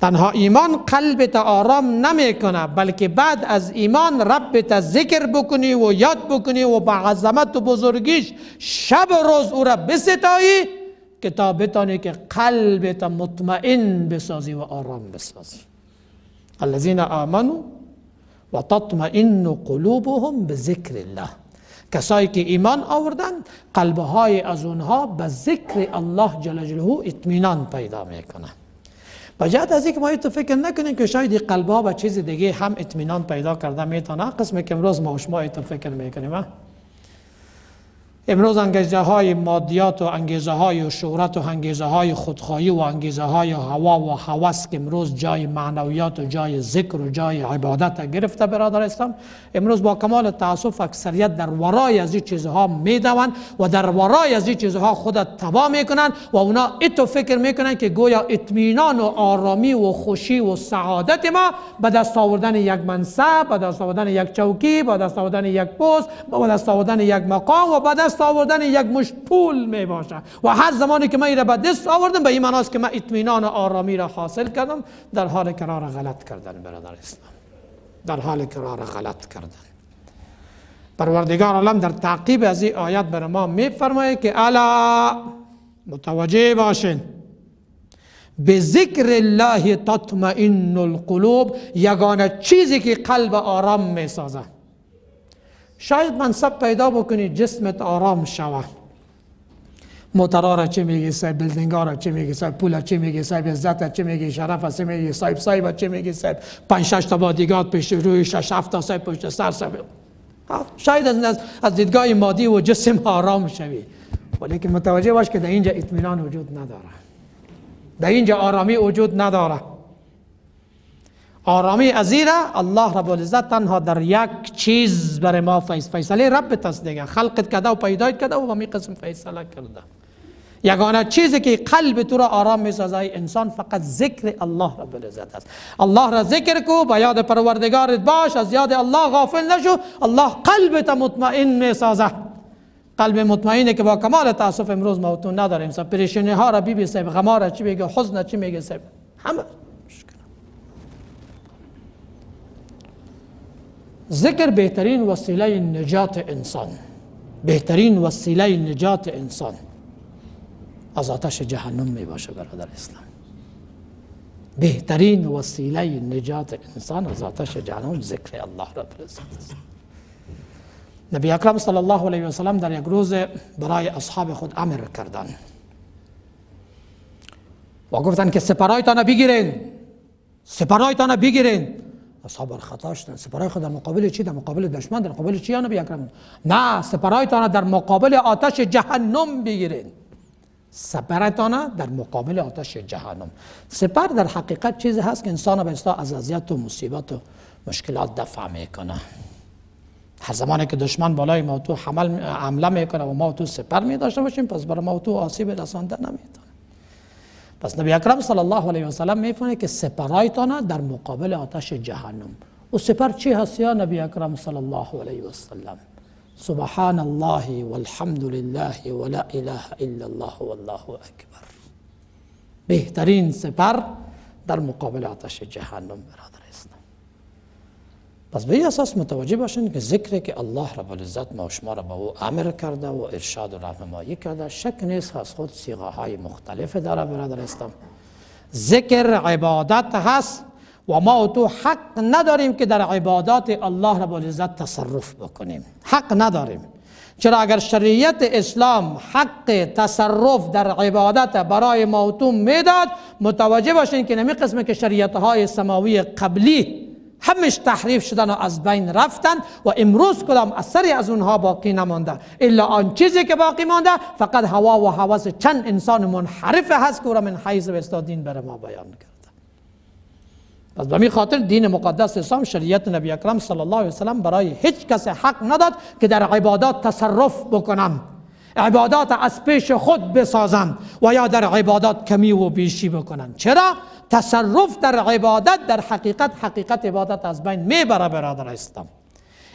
تنها ایمان قلبت آرام نمیکنه بلکه بعد از ایمان ربت ذکر بکنی و یاد بکنی و با عظمت و بزرگیش شب و روز أو را بستایی که تا بتانی که قلبت مطمئن بسازی و آرام بسازی. الذين آمنوا و تطمئن قلوبهم بذکر الله. کسایی که ایمان آوردن قلبهای از اونها به ذکر الله جل جلاله اطمینان پیدا می‌کنه بجد از اینکه ما تو فکر نکنیم که شاید قلبها به چیز دیگه هم اطمینان پیدا کرده می‌تونه. قسمی که امروز ما شما تو فکر می‌کنیم امروز انگیزه های مادیات و انگیزه های شهرت و انگیزه های خودخواهی و انگیزه های هوا و هوس که امروز جای معنویات و جای ذکر و جای عبادت گرفته برادر اسلام امروز با کمال تاسف اکثریت در ورای از این چیزها می‌دوند و در ورای از این چیزها خودت تبا می‌کنن و اونا اتو فکر می‌کنن که گویا اطمینان و آرامی و خوشی و سعادت ما به دست آوردن یک منصب به دست آوردن یک چوکی به دست آوردن یک پست به دست آوردن یک مقام و به دست دست آوردن یک مش پول می باشه. و هر زمانی که من این به دست آوردم به این معناست که من اطمینان آرامی را حاصل کردم در حال قرار غلط کردن برادر اسلام. در حال قرار غلط کردن. پروردگار عالم در تعقیب از این آیت بر ما فرمایه که الا متوجه باشین. به ذکر الله تطمئن القلوب یگانه چیزی که قلب آرام می سازه شاید منصب پیدا بکنی جسمت آرام شود. موترا را چه میگی؟ صاحب بلدینگ را چه میگی؟ صاحب پول چه میگی؟ صاحب عزت چه میگی؟ شرف چه میگی؟ صاحب صاحب چه میگی؟ صاحب پنج شش تا بادیگات پیش روی شش هفت تا صاحب پشت سر صاحب. شاید از از دیدگاه مادی و جسم آرام شوی. ولی متوجه باش که در اینجا اطمینان وجود نداره. در اینجا آرامی وجود نداره. آرامی ازیره الله رب العزت تنها در یک چیز برای ما فیصله رب تست دیگه. خلقت کده و پیدایت کده و همی قسم فیصله کرده. یگانه چیزی که قلب تو را آرام می‌سازه انسان فقط ذکر الله رب العزت است. الله را ذکر کو با یاد پروردگارت باش از یاد الله غافل نشو. الله قلبت مطمئن می‌سازه. قلب مطمئنه که با کمال تاسف امروز ما تو نداریم. پریشانی ها را بی بی سب چی بگه حزن چی میگه سب همه ذکر بهترین وسیله نجات إنسان. بهترین وسیله نجات إنسان. از آتش جهنم می باشه برادر اسلام. بهترین وسیله نجات انسان از آتش جهنم ذکر الله رب است نبی اکرم صلی الله علیه و سلم در یک روز برای اصحاب خود أمر کردن. و گفتن که سپرایتان بگیرین. سپرایتان بگیرین. اصحاب خطا شدن سپرای خود در مقابل چی؟ در مقابل دشمن. در مقابل چی یا نبی اکرم نه سپرایتان در مقابل آتش جهنم بگیرین. سپرتان در مقابل آتش جهنم. سپر در حقیقت چیزی هست که انسان به از اذیت و مصیبت و مشکلات دفع می‌کنه. هر زمانی که دشمن بالای ما تو حمل حمله می‌کنه و ما تو سپر می داشته باشیم پس برای ما تو آسیب رسانده نمی‌تونه. پس نبی اکرم صلی الله علیه و سلم میفونه که سپرایتان در مقابل آتش جهنم. و سپر چی هست یا نبی اکرم صلی الله علیه و سلم سبحان الله والحمد لله ولا اله الا الله والله اکبر. بهترین سپر در مقابل آتش جهنم برادر پس به اساس متوجه باشین که ذکری که الله رب العزت ما شما را به او امر کرده و ارشاد و راهنمایی کرده. شک نیست از خود سیغه های مختلف داره برادر اسلام. ذکر عبادت هست و ما تو حق نداریم که در عبادات الله رب العزت تصرف بکنیم. حق نداریم. چرا اگر شریعت اسلام حق تصرف در عبادت برای موتوم می‌داد متوجه باشین که نمی قسم که شریعت های سماوی قبلی همش تحریف شدن و از بین رفتن و امروز کدام اثری از اونها باقی نمانده. الا آن چیزی که باقی مانده فقط هوا و حواس چند انسان منحرف هست که را من حیث و دین بر ما بیان کرده. پس به خاطر دین مقدس اسلام شریعت نبی اکرم صلی الله علیه وسلم برای هیچ کس حق نداد که در عبادات تصرف بکنم. عبادات از پیش خود بسازم و یا در عبادات کمی و بیشی بکنن چرا؟ تصرف در عبادت در حقیقت حقیقت عبادت از بین می‌بره برادر اسلام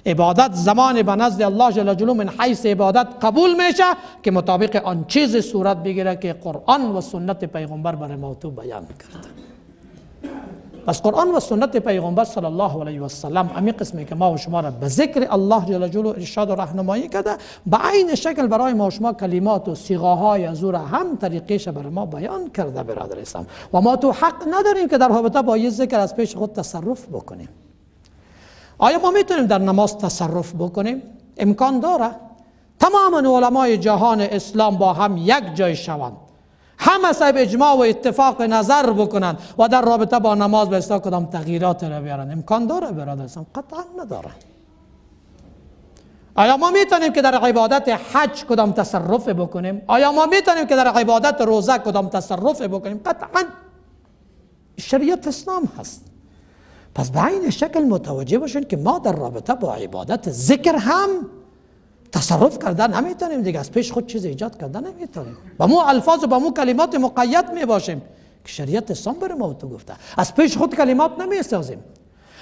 عبادت زمان به نزد الله جل جلاله من حیث عبادت قبول میشه که مطابق آن چیز صورت بگیره که قرآن و سنت پیغمبر بر موضوع بیان کرده. پس قرآن و سنت پیغمبر صلی الله علیه و سلم امی قسمی که ما و شما را به ذکر الله جل جلاله ارشاد و راهنمایی کرده به عین شکل برای ما و شما کلمات و صیغه‌های از هم طریقش بر ما بیان کرده برادر اسلام. و ما تو حق نداریم که در رابطه با یه ذکر از پیش خود تصرف بکنیم. آیا ما می‌تونیم در نماز تصرف بکنیم؟ امکان داره. تمام علمای جهان اسلام با هم یک جای شوند. همه صاحب اجماع و اتفاق نظر بکنن و در رابطه با نماز به اصلاح کدام تغییرات را بیارن. امکان داره برادرستان قطعا نداره. آیا ما می‌تونیم که در عبادت حج کدام تصرف بکنیم؟ آیا ما می‌تونیم که در عبادت روزه کدام تصرف بکنیم؟ قطعا. شریعت اسلام هست. پس به این شکل متوجه باشین که ما در رابطه با عبادت ذکر هم تصرف کردن نمی‌تونیم دیگه از پیش خود چیز ایجاد کردن نمی‌تونیم. با مو الفاظ و با مو کلمات مقید می باشیم که شریعت اسلام بر ما تو گفته. از پیش خود کلمات نمی سازیم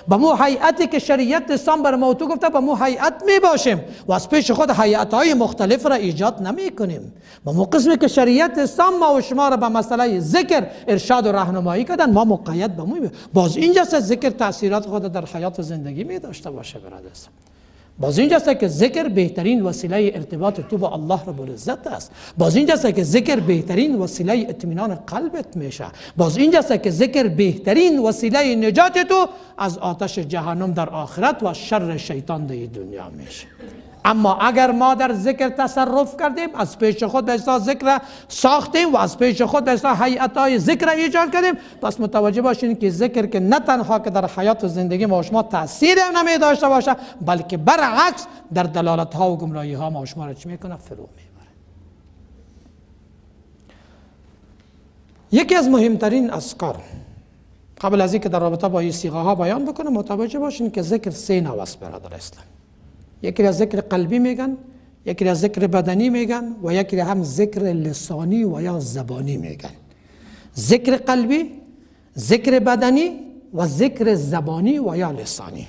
با مو حیعتی که شریعت اسلام بر ما تو گفته با مو حیعت می باشیم و از پیش خود حیعت های مختلف را ایجاد نمی کنیم با مو قسمی که شریعت اسلام ما و شما را به مسئله ذکر ارشاد و راهنمایی کردن ما مقید به مو باز اینجاست ذکر تاثیرات خود در حیات زندگی می داشته باشه برادر باز اینجاست که ذکر بهترین وسیله ارتباط تو با الله رب العزت است. باز اینجاست که ذکر بهترین وسیله اطمینان قلبت میشه. باز اینجاست که ذکر بهترین وسیله نجات تو از آتش جهنم در آخرت و شر شیطان در دنیا میشه. اما اگر ما در ذکر تصرف کردیم از پیش خود به ذکر ساختیم و از پیش خود به حیعت های ذکر ایجاد کردیم. پس متوجه باشین که ذکر که نه تنها که در حیات و زندگی ما شما تاثیر نمی داشته باشه بلکه برعکس در دلالت ها و گمراهی ها ما شما را چی می‌کنه؟ فرو می‌بره. یکی از مهمترین اسکار قبل از اینکه در رابطه با این سیغه ها بیان بکنه متوجه باشین که ذکر سه نوع است برادر اسلام. یکی را ذکر قلبی میگن یکی را ذکر بدنی میگن و یکی را هم ذکر لسانی و یا زبانی میگن. ذکر قلبی ذکر بدنی و ذکر زبانی و یا لسانی.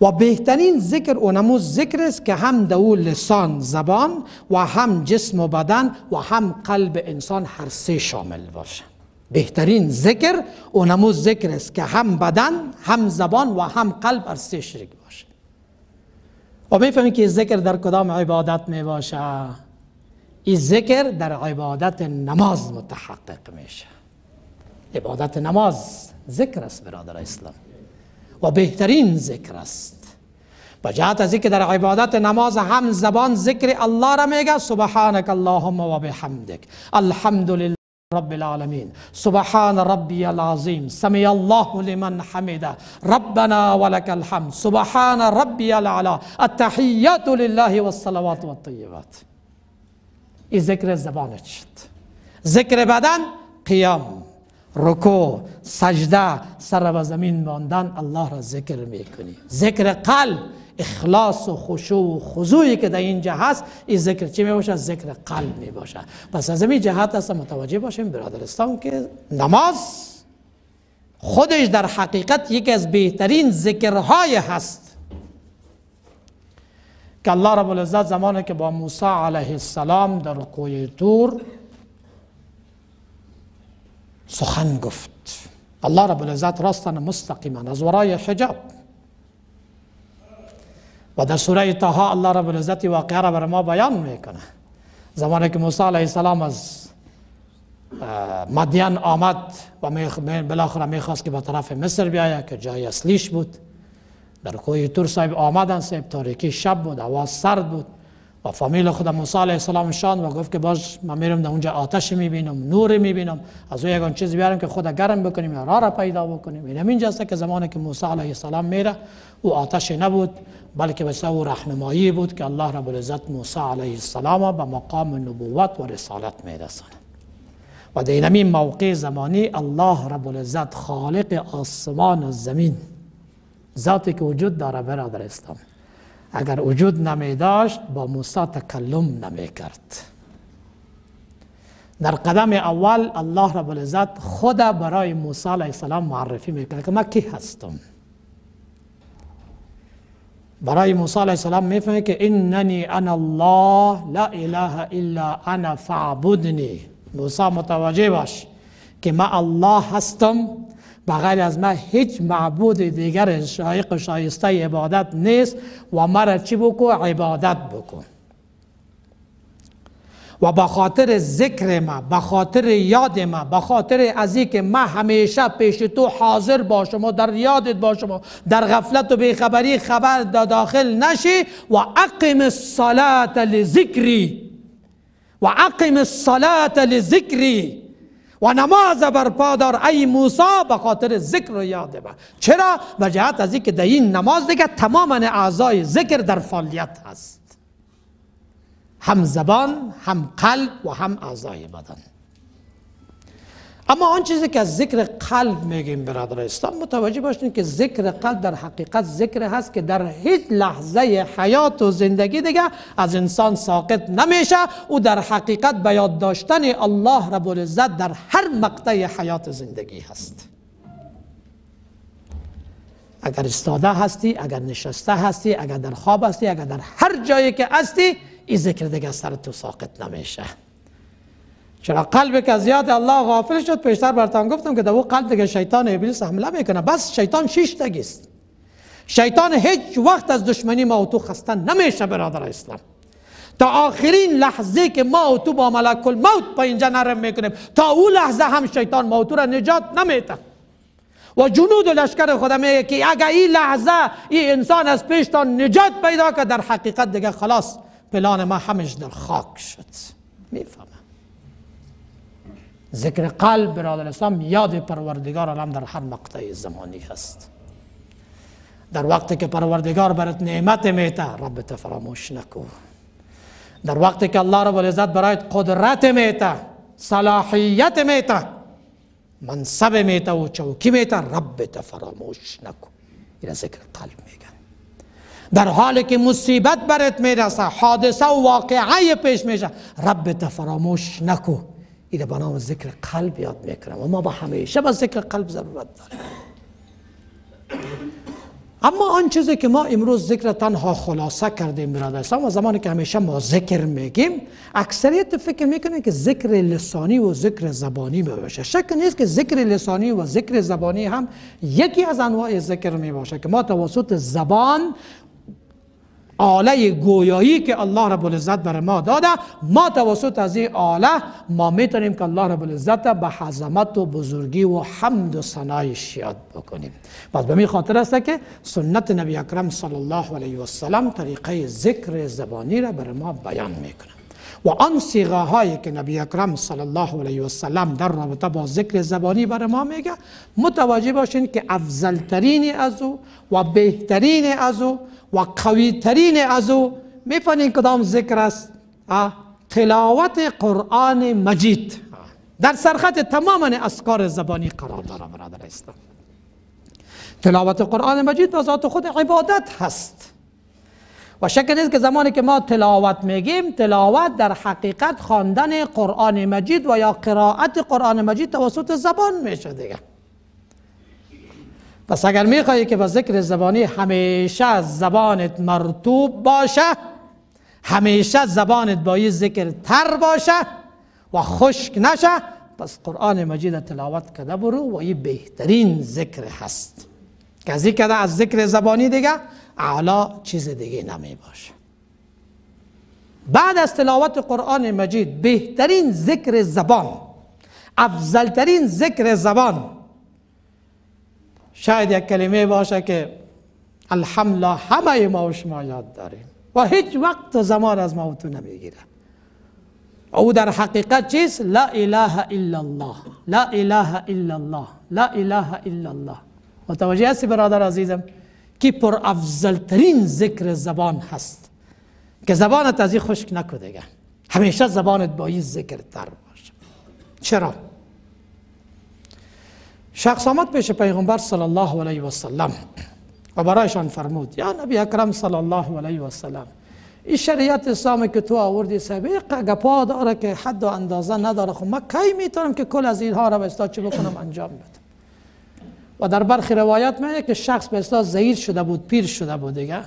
و بهترین ذکر اونمو ذکر است که هم دو لسان زبان و هم جسم و بدن و هم قلب انسان هر سه شامل باشه بهترین ذکر اونمو ذکر است که هم بدن هم زبان و هم قلب هر سه شریک باشه. و می‌فهمید که ذکر در کدام عبادت می باشه این ذکر در عبادت نماز متحقق میشه. عبادت نماز ذکر است برادر اسلام. و بهترین ذکر است. با جهت از که در عبادت نماز هم زبان ذکر الله را میگه سبحانك اللهم و بحمدک. الحمدلله. رب العالمين. سبحان ربي العظيم. سمي الله لمن حمده. ربنا ولك الحمد. سبحان ربي العلا التحيات لله والصلوات والطيبات. این ذکر زبانت شد ذکر بدن قیام. رکوع سجده سر و زمین ماندن. الله را ذکر میکنی. ذکر قلب اخلاص و خشوع و خضوعی که در اینجا هست این ذکر چی می باشه ذکر قلب می باشه پس از این جهت هست متوجه باشیم برادرستان که نماز خودش در حقیقت یکی از بهترین ذکرهای هست. که الله رب العزت زمانی که با موسی علیه السلام در کوی تور سخن گفت. الله رب العزت راستن مستقیما از ورای حجاب. و در سوره طه الله رب العزت واقعه را بر ما بیان می‌کنه زمانی که موسی علیه السلام از مدین آمد و بالاخره می‌خواست که به طرف مصر بیاید که جای اصلیش بود در کوی تور صاحب آمدن صاحب تاریکی شب بود هوا سرد بود و فامیل خود موسی علیه السلام شان و گفت که باز من میرم در اونجا آتش می‌بینم نور می‌بینم. از او یکان چیز بیارم که خود گرم بکنیم یا را را پیدا بکنیم. این همین که زمانی که موسی علیه السلام میره او آتش نبود بلکه بس او رحمایی بود که الله رب العزت موسی علیه السلام به مقام نبوت و رسالت میرسانه و در این موقع زمانی الله رب العزت خالق آسمان و زمین ذاتی که وجود داره برادر اسلام. اگر وجود نمی داشت با موسی تکلم نمی کرد. در قدم اول الله رب العزت خود برای موسی علیه السلام معرفی می‌کنه که من کی هستم. برای موسی علیه السلام می‌فهمه که اننی انا الله لا اله الا انا فعبدنی موسی متوجه باش که من الله هستم بغیر از من هیچ معبود دیگر شایق شایسته عبادت نیست و مرا چی بکو؟ عبادت بکن. و به خاطر ذکر ما به خاطر یاد ما به خاطر از که ما همیشه پیش تو حاضر باشم و در یادت باشم و در غفلت و بیخبری خبر داخل نشی و اقیم الصلاة لذکری. و اقیم الصلاة لذکری. و نماز برپا دار ای موسی به خاطر ذکر و یاد با چرا؟ به جهت از اینکه در این نماز دیگه تمام اعضای ذکر در فعالیت هست. هم زبان هم قلب و هم اعضای بدن. اما آن چیزی که از ذکر قلب میگیم برادر اسلام متوجه باشید که ذکر قلب در حقیقت ذکر هست که در هیچ لحظه حیات و زندگی دیگه از انسان ساقط نمیشه. او در حقیقت به یاد داشتن الله رب العزت در هر مقطع حیات زندگی هست. اگر استاده هستی اگر نشسته هستی اگر در خواب هستی اگر در هر جایی که هستی این ذکر دیگه سر تو ساقط نمیشه. چرا قلب که از یاد الله غافل شد پیشتر برتان گفتم که در قلب دیگه شیطان ابلیس حمله می‌کنه بس شیطان شش است. شیطان هیچ وقت از دشمنی ما و تو خسته نمیشه برادر اسلام. تا آخرین لحظه که ما و تو با ملک الموت با اینجا نرم می‌کنیم تا او لحظه هم شیطان ما و تو را نجات نمیده. و جنود و لشکر خدا میگه که اگر این لحظه این انسان از پیش تا نجات پیدا که در حقیقت دیگه خلاص پلان ما همش در خاک شد. میفهم ذکر قلب برادر اسلام یاد پروردگار علم در هر مقطع زمانی هست. در وقتی که پروردگار برات نعمت میته رب فراموش نکو. در وقتی که الله رب العزت برایت قدرت میته صلاحیت میته منصب میته و چوکی میته رب فراموش نکو. این ذکر قلب میگن در حالی که مصیبت برات می‌رسه حادثه و واقعه پیش میشه رب فراموش نکو. این به نام ذکر قلب یاد می‌کنم و ما با همیشه با ذکر قلب ضرورت داریم اما آن چیزی که ما امروز ذکر تنها خلاصه کردیم برادر و زمانی که همیشه ما ذکر میگیم اکثریت فکر می‌کنه که ذکر لسانی و ذکر زبانی باشه شک نیست که ذکر لسانی و ذکر زبانی هم یکی از انواع ذکر می باشه که ما توسط زبان آله گویایی که الله رب العزت بر ما داده ما توسط از این آله ما می‌تونیم که الله رب العزت به حضمت و بزرگی و حمد و ثنایش یاد بکنیم. پس به خاطر است که سنت نبی اکرم صلی الله علیه و سلم طریقه ذکر زبانی را بر ما بیان می‌کنه و آن سیغه هایی که نبی اکرم صلی الله علیه و سلم در رابطه با ذکر زبانی بر ما میگه متوجه باشین که افضل ترین از او و بهترین از او و قوی ترین از او می‌فهمین کدام ذکر است؟ تلاوت قرآن مجید. در سرخط تمام اسکار زبانی قرار داره برادر اسلام تلاوت قرآن مجید به ذات خود عبادت هست. و شک نیست که زمانی که ما تلاوت میگیم تلاوت در حقیقت خواندن قرآن مجید و یا قرائت قرآن مجید توسط زبان میشه دیگه. پس اگر میخوایی که با ذکر زبانی همیشه زبانت مرتوب باشه همیشه زبانت با یه ذکر تر باشه و خشک نشه پس قرآن مجید تلاوت کده برو و یه بهترین ذکر هست. که از کده از ذکر زبانی دیگه اعلا چیز دیگه نمی باشه. بعد از تلاوت قرآن مجید بهترین ذکر زبان افضلترین ذکر زبان شاید یک کلمه باشه که الحمدلله همه ما و شما یاد داریم و هیچ وقت زمان از ما تو نمی‌گیره. او در حقیقت چیست؟ لا اله الا الله. لا اله الا الله. لا اله الا الله. متوجه هستی برادر عزیزم که پر افضل ترین ذکر زبان هست؟ که زبانت از این خشک نکو دیگه. همیشه زبانت با این ذکر تر باشه. چرا؟ شخص آمد پیش پیغمبر صلی الله علیه و سلم و برایشان فرمود یا نبی اکرم صلی الله علیه و سلم این شریعت اسلام که تو آوردی سبیق گپا داره که حد و اندازه نداره خب من کی می‌تونم که کل از اینها را به چه بکنم؟ انجام بدم و در برخی روایات میگه که شخص به اصلاح زهیر شده بود پیر شده بود دیگه.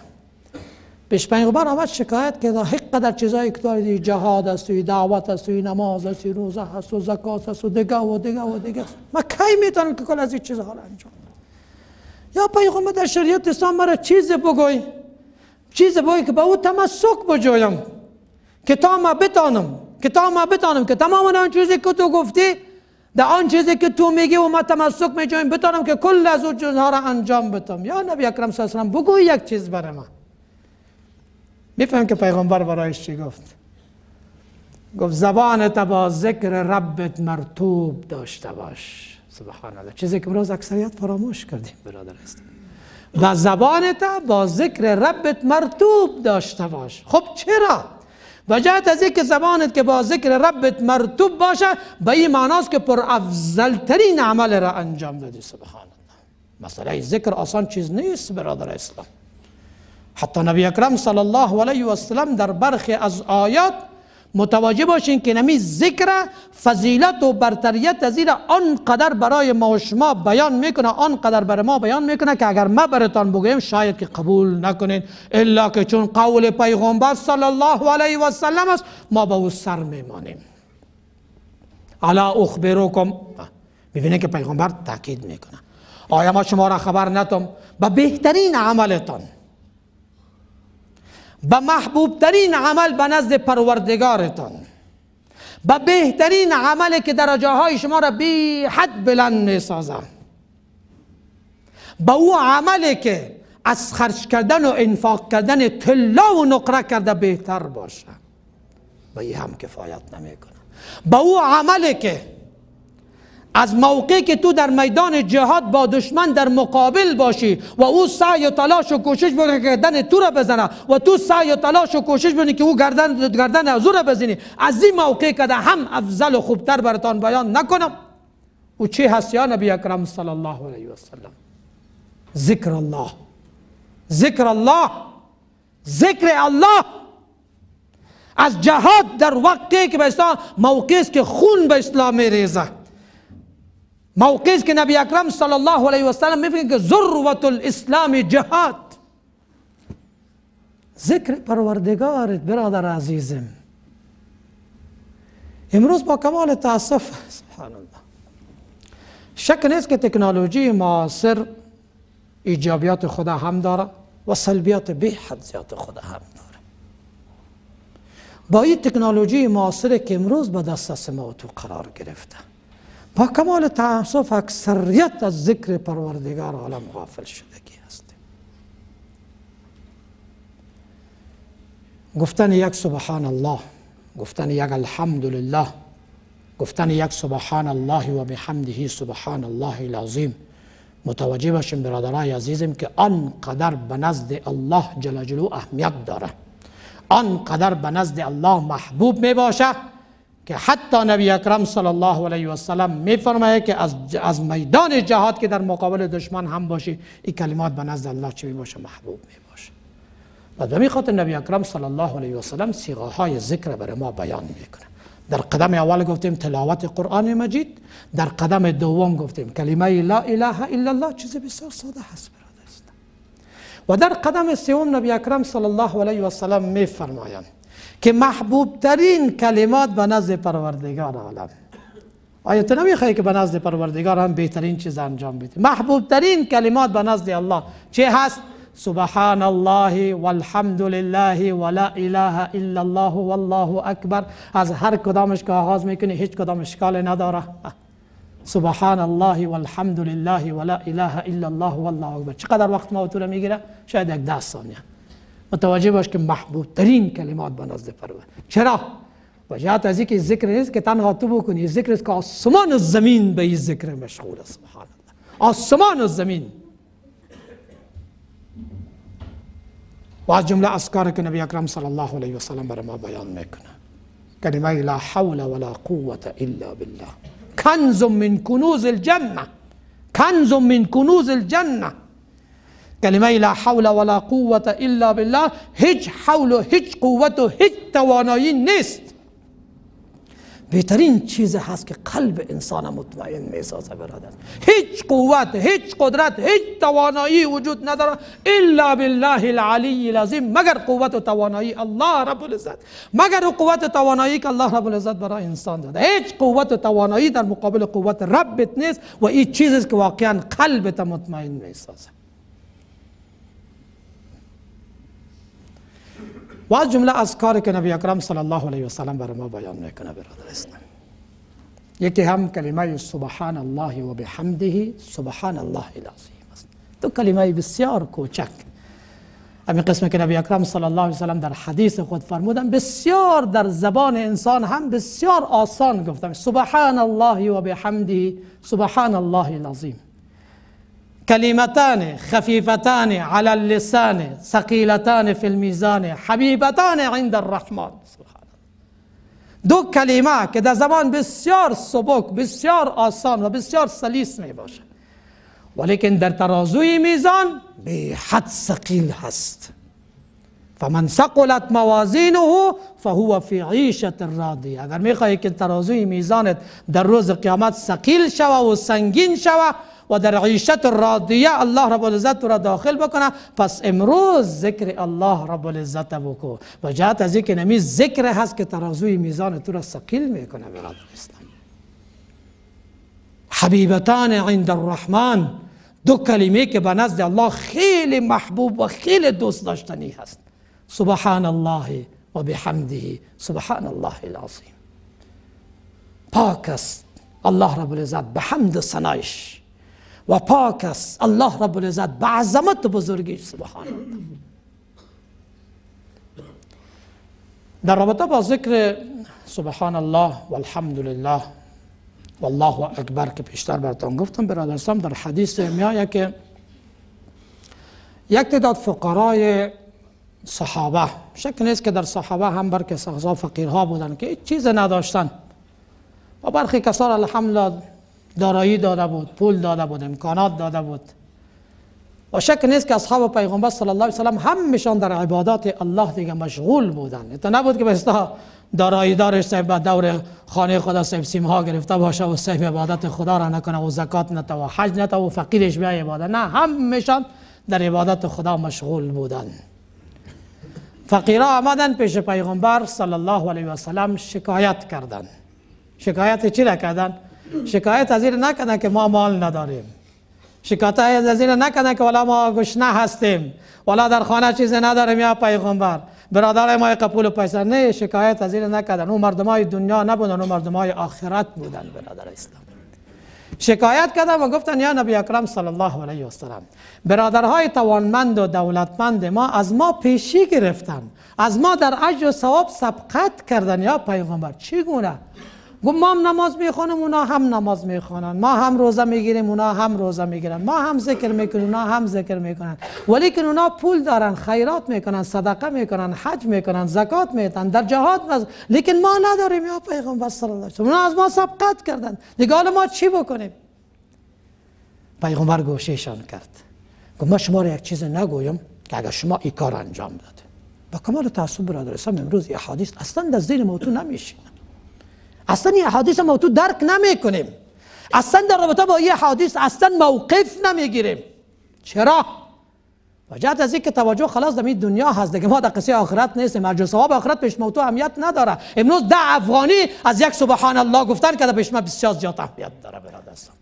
پیش پیغمبر آمد شکایت که هیچ قدر چیزایی که تو جهاد است و دعوت است و نماز است و روزه است و زکات است و دیگه و دیگه و دیگه ما کی می‌تونم که کل از این چیزها را انجام یا پیغمبر در شریعت اسلام مرا چیز بگوی چیز بگوی که به او تمسک بجویم که تا ما بتانم که تا ما بتانم که تمام آن چیزی که تو گفتی در آن چیزی که تو میگی و ما تمسک میجویم بتانم که کل از اون چیزها را انجام بدم. یا نبی اکرم صلی الله علیه و بگوی یک چیز برای ما میفهم که پیغمبر برایش چی گفت؟ گفت زبانت با ذکر ربت مرتوب داشته باش. سبحان الله چیزی که امروز اکثریت فراموش کردیم. برادر است و زبانت با ذکر ربت مرتوب داشته باش. خب چرا؟ وجهت از که زبانت که با ذکر ربت مرتوب باشه به این معناست که پر افضل ترین عمل را انجام دادی. سبحان الله مسئله ذکر آسان چیز نیست برادر اسلام. حتی نبی اکرم صلی الله علیه و سلم در برخی از آیات متوجه باشین که نمی ذکر فضیلت و برتریت از این آنقدر برای ما و شما بیان می‌کنه آنقدر برای ما بیان می‌کنه که اگر ما برتان بگویم شاید که قبول نکنین. الا که چون قول پیغمبر صلی الله علیه و سلم است ما به او سر میمانیم. الا اخبرکم. می‌بینه که پیغمبر تاکید می‌کنه. آیا ما شما را خبر نتم؟ به بهترین عملتان. به محبوب ترین عمل به نزد پروردگارتان. به بهترین عمل که درجه های شما را بی حد بلند می سازه به او عملی که از خرج کردن و انفاق کردن طلا و نقره کرده بهتر باشه به این هم کفایت نمی‌کنه به او عملی که از موقعی که تو در میدان جهاد با دشمن در مقابل باشی و او سعی و تلاش و کوشش بکنه که گردن تو را بزنه و تو سعی و تلاش و کوشش بکنی که او گردن گردن از را بزنی از این موقع که هم افضل و خوبتر براتان بیان نکنم. او چی هست یا نبی اکرم صلی الله علیه و سلم ذکر الله. ذکر الله. ذکر الله. از جهاد در وقتی که به اسلام موقعی که خون به اسلام میریزه. موقعی که نبی اکرم صلی الله علیه و سلم می‌فهمه که ذروت الاسلام جهاد. ذکر پروردگارت برادر عزیزم. امروز با کمال تاسف سبحان الله شک نیست که تکنولوژی معاصر ایجابیات خدا هم داره و سلبیات به حد زیاد خدا هم داره. با این تکنولوژی معاصر که امروز به دست ما تو قرار گرفته. با کمال تعصف اکثریت از ذکر پروردگار عالم غافل شدگی است گفتن یک سبحان الله گفتن یک الحمدلله گفتن یک سبحان الله و بحمده سبحان الله العظیم. متوجه باشیم برادرای عزیزم که آنقدر به نزد الله جل جلو اهمیت داره. آنقدر به نزد الله محبوب می باشه که حتی نبی اکرم صلی الله علیه و سلم میفرماید که از, از میدان جهاد که در مقابل دشمن هم باشی این کلمات به نزد الله چه باشه محبوب می باشه و به خاطر نبی اکرم صلی الله علیه و سلم سیغه های ذکر برای ما بیان می‌کنه. در قدم اول گفتیم تلاوت قرآن مجید در قدم دوم گفتیم کلمه لا اله الا الله چیز بسیار ساده هست و در قدم سوم نبی اکرم صلی الله علیه و سلم میفرمایند که محبوب ترین کلمات به نزد پروردگار عالم. آیا تو نمی‌خوای که به نزد پروردگار هم بهترین چیز انجام بدی؟ محبوب ترین کلمات به نزد الله چه هست؟ سبحان الله والحمد لله ولا اله الا الله والله اکبر. از هر کدامش که آغاز می‌کنی هیچ کدام اشکال نداره. سبحان الله والحمد لله ولا اله الا الله والله اکبر. چقدر وقت ما تو می‌گیره؟ شاید یک ده ثانیه. متوجه باش که محبوب ترین کلمات به نزد پرور چرا؟ وجهت از اینکه ذکر نیست که تنها تو بکنی ذکر است که آسمان و زمین به این ذکر مشغول است. سبحان الله. آسمان و زمین. و از جمله اسکار که نبی اکرم صلی الله علیه و سلم برای ما بیان میکنه. کلمه لا حول ولا قوة الا بالله. کنز من کنوز الجنة. کنز من کنوز الجنة. کلمه لا حول ولا قوة إلا بالله. هیچ حول و هیچ قوت و هیچ توانایی نیست. بهترین چیز هست که قلب انسان مطمئن می سازه برادر. هیچ قوت هیچ قدرت هیچ توانایی وجود نداره. الا بالله العلی العظیم. مگر قوت و توانایی الله رب العزت. مگر قوت و توانایی که الله رب العزت برای انسان داده. هیچ قوت و توانایی در مقابل قوت ربت نیست و این چیزی که واقعا قلبت مطمئن می و از جملة از کاری که نبی اکرم صلی الله علیه و سلم برای ما بیان میکنه برادر اسلام یکی هم کلمه سبحان الله و بحمده سبحان الله العظیم است دو کلمه بسیار کوچک. همین قسم که نبی اکرم صلی الله علیه و سلم در حدیث خود فرمودن بسیار در زبان انسان هم بسیار آسان گفتم سبحان الله و بحمده سبحان الله العظیم. كلمتان خفيفتان على اللسان ثقيلتان في الميزان حبيبتان عند الرحمن. دو کلمه که در زبان بسیار سبک بسیار آسان و بسیار سلیس می باشه ولیکن در ترازوی میزان به حد هست. فمن ثقلت موازینه فهو فی عیشت راضیه. اگر میخواهی که ترازوی میزانت در روز قیامت ثقیل شوه و سنگین شوه و در عیشت راضیه الله رب العزت را داخل بکنه. پس امروز ذکر الله رب العزت بکو و جهت از اینکه نمی ذکر هست که ترازوی میزان تو را ثقیل میکنه برادر اسلام حبیبتان عند الرحمن. دو کلمه که به نزد الله خیلی محبوب و خیلی دوست داشتنی هست. سبحان الله و بحمده. سبحان الله العظیم. پاک است. الله رب العزت به حمد سنایش و پاک است. الله رب العزت به عظمت و بزرگی سبحان در رابطه با ذکر سبحان الله والحمد لله والله اکبر که پیشتر براتون گفتم برادرستان در حدیث میایه که یک تعداد فقرای صحابه شک نیست که در صحابه هم برکه سخزا فقیرها بودن که چیز نداشتن. و برخی کسان الحمدلله دارایی داده بود پول داده بود امکانات داده بود. و شک نیست که اصحاب پیغمبر صلی الله علیه و سلم همشان در عبادات الله دیگه مشغول بودن تا نبود که بستا دارایی دارش صاحب دور خانه خدا صاحب سیمها گرفته باشه و صاحب عبادت خدا را نکنه و زکات نته و حج نته و فقیرش بیا عبادت. نه همشان در عبادت خدا مشغول بودن فقیرا آمدن پیش پیغمبر صلی الله علیه و سلم شکایت کردن شکایت چی را کردن شکایت از این نکنه که ما مال نداریم. شکایت از این نکنه که ولا ما گشنه هستیم ولا در خانه چیز نداریم یا پیغمبر. برادر ما قبول پیسه نه شکایت از این نکردن اون مردمای دنیا نبودن اون مردمای آخرت بودن برادر اسلام. شکایت کردن و گفتن یا نبی اکرم صلی الله علیه و سلم برادرهای توانمند و دولتمند ما از ما پیشی گرفتن. از ما در اجر و ثواب سبقت کردن یا پیغمبر. چگونه گفت ما هم نماز می‌خوانیم اونا هم نماز می‌خوانن. ما هم روزه می‌گیریم اونا هم روزه می‌گیرن. ما هم ذکر می‌کنیم اونا هم ذکر می‌کنن. ولی که اونا پول دارن خیرات می‌کنن صدقه می‌کنن حج می‌کنن زکات میتن در جهاد مز... لیکن ما نداریم یا پیغمبر صلی الله علیه و از ما سبقت کردن. دیگه ما چی بکنیم؟ پیغمبر گوشیشان کرد. گفت ما شما رو یک چیز نگویم که اگر شما این کار انجام داده با کمال تعصب برادر امروز این حدیث اصلا در ذهن موتون نمیشینه. اصلا این ما تو درک نمی کنیم اصلا در رابطه با این حدیث اصلا موقف نمی‌گیریم. چرا؟ وجهت از اینکه توجه خلاص در دنیا هست. دیگه ما در قصه آخرت نیستیم. اجر ثواب آخرت پیش موتو اهمیت نداره. امروز ده افغانی از یک سبحان الله گفتن که در پیش ما بسیار زیاد اهمیت داره برادرستان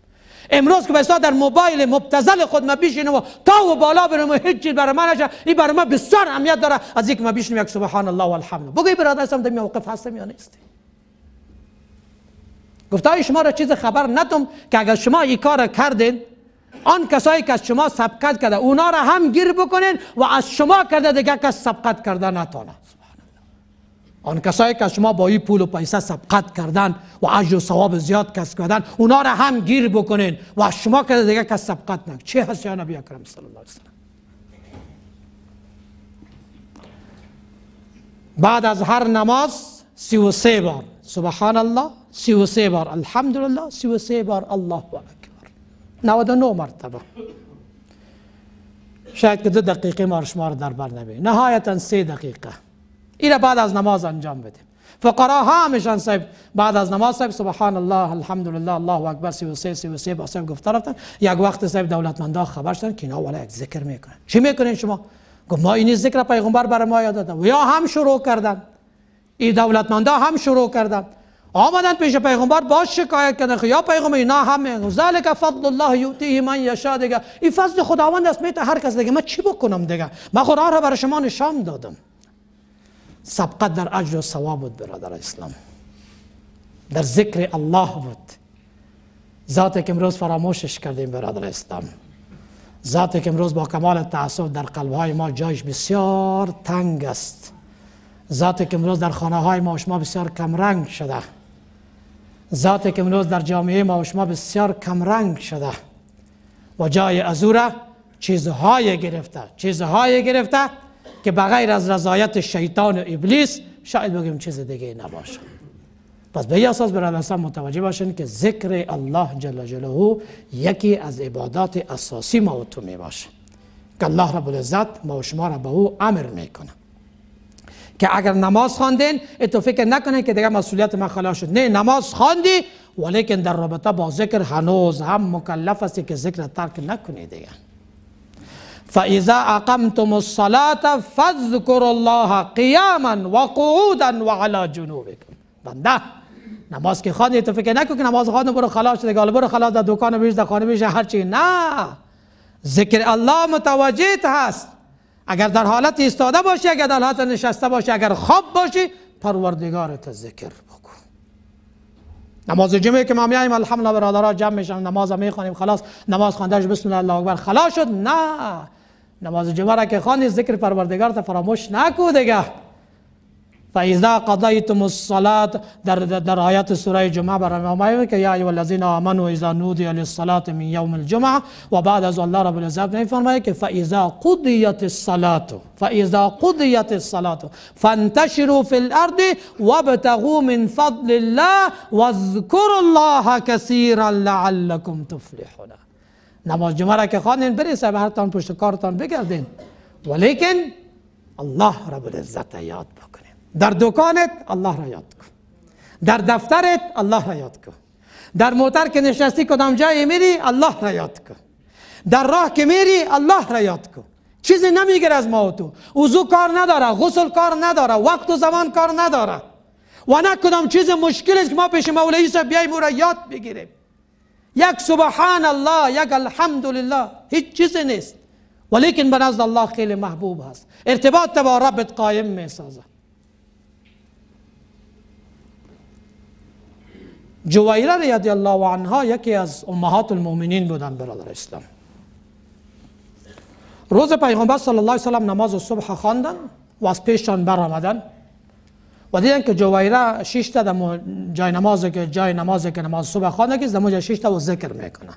امروز که بسیار در موبایل مبتزل خود ما بیشینم و تا و بالا برم و هیچ چیز برای من نشه. این برای ما بسیار اهمیت داره. از اینکه ما بیشینم یک سبحان الله والحمد بگوی برادرستان در موقف هستم یا نیستیم؟ گفت شما را چیز خبر ندم که اگر شما این کار کردین آن کسایی که از شما سبقت کرده اونا را هم گیر بکنین و از شما کرده دیگه کس سبقت کرده نتانه آن کسایی که شما با این پول و پیسه سبقت کردن و اجر و ثواب زیاد کسب کردن اونا را هم گیر بکنین و از شما کرده دیگه کس سبقت نک چه هست یا نبی اکرم صلی الله علیه وسلم بعد از هر نماز سی و سه بار. سبحان الله. سی و سه بار الحمدلله سی و سه بار الله اکبر 99 مرتبه شاید که دو دقیقه ما شما در بر نبی نهایتا سه دقیقه این بعد از نماز انجام بدیم فقرا ها میشن صاحب بعد از نماز صاحب سبحان الله الحمدلله الله اکبر سی و سه سی و سه با صاحب گفته رفتن یک وقت صاحب دولتمندا خبر شدن که اینا ولی یک ذکر می‌کنن چی می‌کنین شما گفت ما این ذکر پیغمبر برای ما یاد دادن و یا هم شروع کردن این دولتمندا هم شروع کردن آمدن پیش پیغمبر باش شکایت کردن. یا پیغمبر اینا هم ذالک فضل الله یؤتیه من یشاء. دیگه این فضل خداوند است. میته هر کس دیگه. من چی بکنم دیگه؟ من قرار را برای شما نشان دادم. سبقت در اجر و ثواب بود برادر اسلام. در ذکر الله بود. ذاتی که امروز فراموشش کردیم برادر اسلام. ذاتی که امروز با کمال تعصب در قلبهای ما جایش بسیار تنگ است. ذاتی که امروز در خانه های ما شما بسیار کمرنگ شده. ذاتی که امروز در جامعه ما و شما بسیار کمرنگ شده و جای ازوره چیزهای گرفته چیزهای گرفته که بغیر از رضایت شیطان و ابلیس شاید بگیم چیز دیگه نباشه پس به اساس برادر متوجه باشین که ذکر الله جل جلاله یکی از عبادات اساسی ما و تو می باشه که الله رب العزت ما و شما را به او امر می‌کنه که اگر نماز خواندین تو فکر نکنین که دیگه مسئولیت من خلاص شد. نه نماز خواندی ولیکن در رابطه با ذکر هنوز هم مکلف است که ذکر ترک نکنی دیگه. فاذا اقمتم الصلاه فاذكروا الله قیاما وقعودا وعلى جنوبكم. بنده نماز که خواندی تو فکر نکن که نماز خواندی برو خلاص شده. گال برو خلاص در دکان بیش در خانه بیش هر چی. نه. ذکر الله متوجه هست. اگر در حالت ایستاده باشی اگر در حالت نشسته باشی اگر خواب باشی پروردگارت ذکر بکن. نماز جمعه که ما میایم الحمدلله برادرها جمع میشن نماز می‌خوانیم خلاص. نماز خواندهش بسم الله الله اکبر. خلاص شد؟ نه. نماز جمعه را که خوانی ذکر پروردگار تا فراموش نکو دیگه. فإذا قضيتم الصلاة در در آیات سورة جمعه برای که یا ایها الذين آمنوا اذا نودي للصلاة من يوم الجمعه و بعد از الله رب العزت فإذا قضيت الصلاة فإذا قضيت الصلاة فانتشروا في الأرض وابتغوا من فضل الله واذكروا الله كثيرا لعلكم تفلحون. نماز جمعه را که خواندین پشت کارتان الله رب العزت یاد در دکانت الله را یاد کن. در دفترت الله را یاد کن. در موتر که نشستی کدام جایی میری الله را یاد کن. در راه که میری الله را یاد کن. چیزی نمیگیر از ما و تو وضو کار نداره غسل کار نداره وقت و زمان کار نداره. و نه کدام چیز مشکل است که ما پیش مولوی صاحب بیاییم او را یاد بگیریم. یک سبحان الله یک الحمدلله. هیچ چیزی نیست. ولیکن به نزد الله خیلی محبوب هست. ارتباط با ربت قایم می جویره رضی الله عنها یکی از امهات المؤمنین بودن برادر اسلام روز پیغمبر صلی الله علیه وسلم نماز صبح خواندن و از پیششان برآمدن و دیدن که جویره شش تا جای نماز که جای نماز که نماز صبح خانه که زموج شش تا و ذکر می‌کنه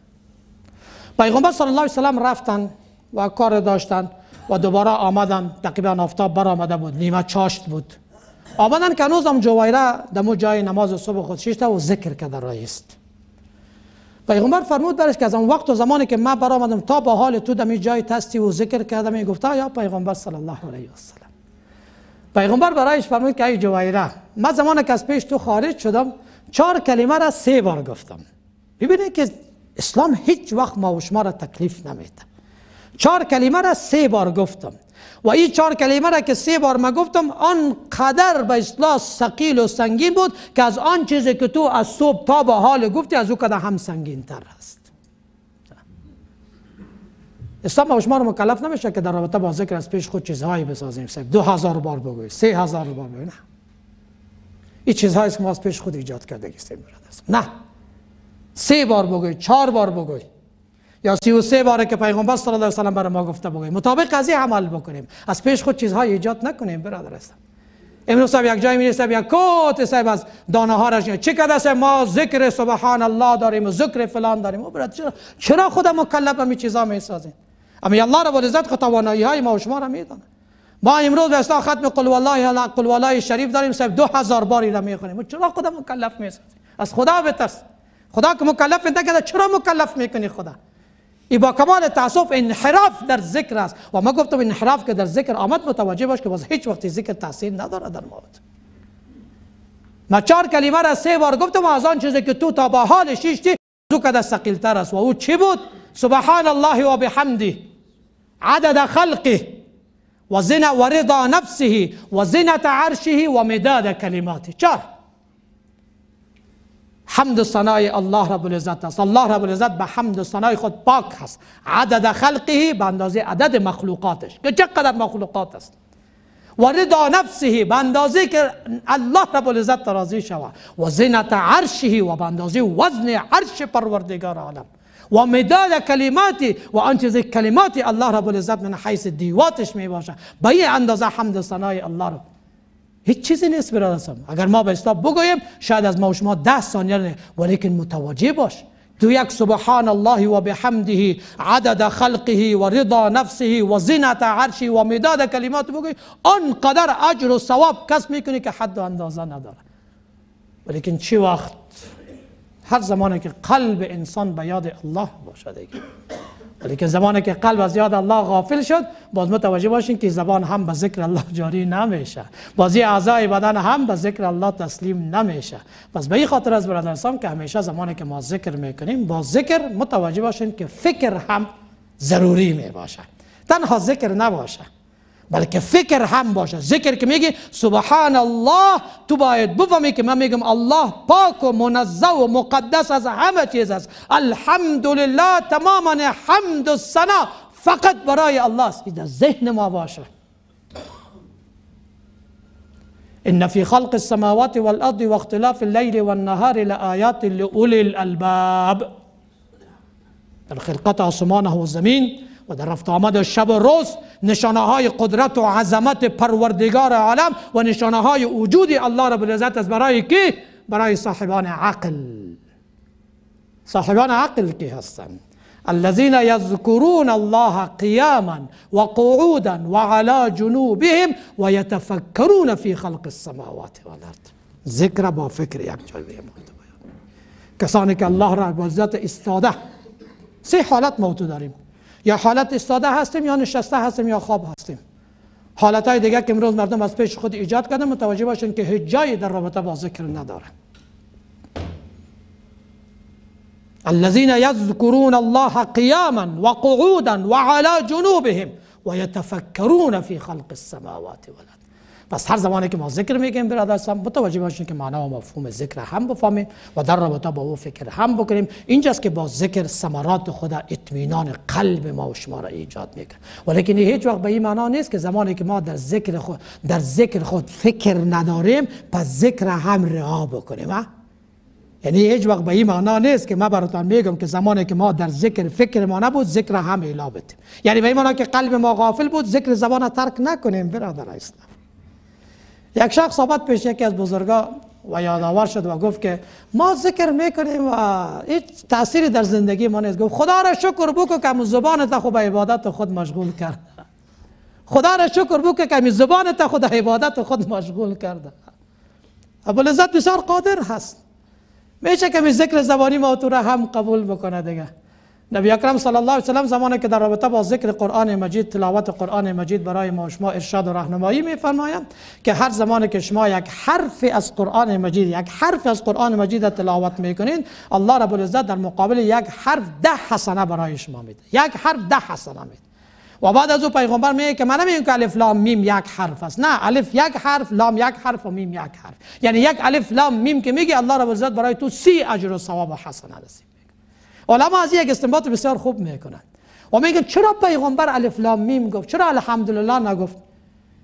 پیغمبر صلی الله علیه وسلم رفتن و کار داشتن و دوباره آمدن تقریبا آفتاب بر آمده بود نیمه چاشت بود آمدن که هنوز هم جویره دمو جای نماز صبح خود شش تا و ذکر کرده رایست پیغمبر فرمود برش که از اون وقت و زمانی که من برآمدم تا با حال تو دمی جای تستی و ذکر کردم می گفته یا پیغمبر صلی الله علیه و سلم. پیغمبر برایش فرمود که ای جویره من زمان که از پیش تو خارج شدم چهار کلمه را سه بار گفتم. ببینید که اسلام هیچ وقت ما و شما را تکلیف نمیده. چهار کلمه را سه بار گفتم. و این چهار کلمه را که سه بار ما گفتم آن قدر به اصلاح سقیل و سنگین بود که از آن چیزی که تو از صبح تا به حال گفتی از او کده هم سنگین تر هست اسلام ما شما رو مکلف نمیشه که در رابطه با ذکر از پیش خود چیزهایی بسازیم. دو هزار بار بگوی سه هزار بار بگوی نه. این چیزهایی که ما از پیش خود ایجاد کرده گیستیم نه. سه بار بگوی چهار بار بگوی یا سی و سه باره که پیغمبر صلی الله علیه و برای ما گفته بگویم. مطابق قضیه عمل بکنیم. از پیش خود چیزهای ایجاد نکنیم برادر هستم امروز صاحب یک جای می صاحب یک کوت صاحب از دانه ها را چه کده ما ذکر سبحان الله داریم و ذکر فلان داریم. و برادر چرا؟ چرا خود مکلف می چیزا می سازیم اما الله رب العزت توانایی های ما و شما را میدانه ما امروز به ختم قل والله قل والله شریف داریم صاحب دو هزار باری را می‌خونیم. چرا خدا مکلف می‌سازی از خدا بترس. خدا که مکلف نکرده چرا مکلف می‌کنی خدا؟ با کمال تاسف انحراف در ذکر است. و ما گفتم انحراف که در ذکر آمد متوجه باش که باز هیچ وقت ذکر تأثیر نداره در موت ما چهار کلمه را سه بار گفتم و از آن چیزی که تو تا با حال شیشتی دو کده سقیلتر است. و أو چی بود؟ سبحان الله و بحمده. عدد خلقه. و زن و رضا نفسه. و زنت عرشه و مداد کلماته. چهار. حمد و ثنای الله رب العزت است. الله رب العزت به حمد و ثنای خود پاک هست. عدد خلقه به اندازه عدد مخلوقاتش. که چقدر مخلوقات است؟ و رضا نفسه به اندازه که الله رب العزت راضی شود و زینت عرشه و به اندازه وزن عرش پروردگار عالم. و مداد کلماتی و آن چیز الله رب العزت من حیث دیواتش می باشه به این اندازه حمد و ثنای الله رب هیچ چیزی نیست برادرم اگر ما به اسلام بگوییم شاید از ما و شما ده ثانیه نه. ولیکن متوجه باش. تو یک سبحان الله و بحمده عدد خلقه و رضا نفسه و زینت عرشه و مداد کلمات بگوی. آنقدر اجر و ثواب کسب می‌کنی که حد و اندازه نداره. ولیکن چی وقت؟ هر زمانی که قلب انسان به یاد الله باشد ولی که زمانی که قلب از یاد الله غافل شد باز متوجه باشین که زبان هم به ذکر الله جاری نمیشه. بازی اعضای بدن هم به ذکر الله تسلیم نمیشه. پس به این خاطر از برادران که همیشه زمانی که ما ذکر می‌کنیم با ذکر متوجه باشین که فکر هم ضروری می باشه تنها ذکر نباشه. بلکه فکر هم باشه. ذکر که میگی سبحان الله تو باید بفهمی که من میگم الله پاک و منزه و مقدس از همه چیز است. الحمدلله تماما حمد و ثنا فقط برای الله است. در ذهن ما باشه. ان فی خلق السماوات والارض واختلاف الليل والنهار لآیات لأولی الالباب در خلقت آسمانه و زمین و در رفت آمد شب و روز نشانه های قدرت و عظمت پروردگار عالم و نشانه های وجود الله رب العزت از برای کی؟ برای صاحبان عقل. صاحبان عقل کی هستند الذين يذكرون الله قياما وقعودا وعلى جنوبهم ويتفكرون في خلق السماوات والارض. ذکر با فکر یک جای کسانی که الله را عزت استاده سه حالت موتو داریم. یا حالت استاده هستیم یا نشسته هستیم یا خواب هستیم. حالت های دیگه که امروز مردم از پیش خود ایجاد کردن متوجه باشین که هیچ جایی در رابطه با ذکر نداره. الذين يذكرون الله قياما وقعودا وعلى جنوبهم ويتفكرون في خلق السماوات والارض. پس هر زمانی که ما ذکر میگیم برادر متوجه باشیم که معنا و مفهوم ذکر هم بفهمیم و در رابطه با او فکر هم بکنیم. اینجاست که با ذکر ثمرات خدا اطمینان قلب ما و شما را ایجاد می‌کنه ولیکن هیچ وقت به این معنا نیست که زمانی که ما در ذکر خود در ذکر خود فکر نداریم پس ذکر هم رها بکنیم یعنی هیچ وقت به این معنا نیست که ما براتون میگم که زمانی که ما در ذکر فکر ما نبود ذکر هم الا یعنی به این معنا که قلب ما غافل بود ذکر زبان ترک نکنیم برادر اسلام یک شخص آمد پیش یکی از بزرگا و یادآور شد و گفت که ما ذکر می‌کنیم و هیچ تأثیری در زندگی ما نیست. گفت خدا را شکر بکو که همون زبانت خود به عبادت خود مشغول کرد. خدا را شکر بکو که همون زبانت خود عبادت خود مشغول کرده ابوالعزت بسیار قادر هست. میشه که ذکر زبانی ما تو را هم قبول بکنه دیگه. نبی اکرم صلی الله علیه و سلم زمانی که در رابطه با ذکر قرآن مجید تلاوت قرآن مجید برای ما شما ارشاد و راهنمایی میفرمایند که هر زمانی که شما یک حرف از قرآن مجید یک حرف از قرآن مجید تلاوت می‌کنین الله رب العزت در مقابل یک حرف ده حسنه برای شما میده. یک حرف ده حسنه میده. و بعد از او پیغمبر میگه که من نمیگم که الف لام میم یک حرف است. نه الف یک حرف لام یک حرف و میم یک حرف. یعنی یک الف لام میم که میگه الله رب العزت برای تو سی اجر و ثواب و حسنه رسید. علما از یک استنباط بسیار خوب می‌کنند و میگن چرا پیغمبر الف لام میم گفت؟ چرا الحمدلله نگفت؟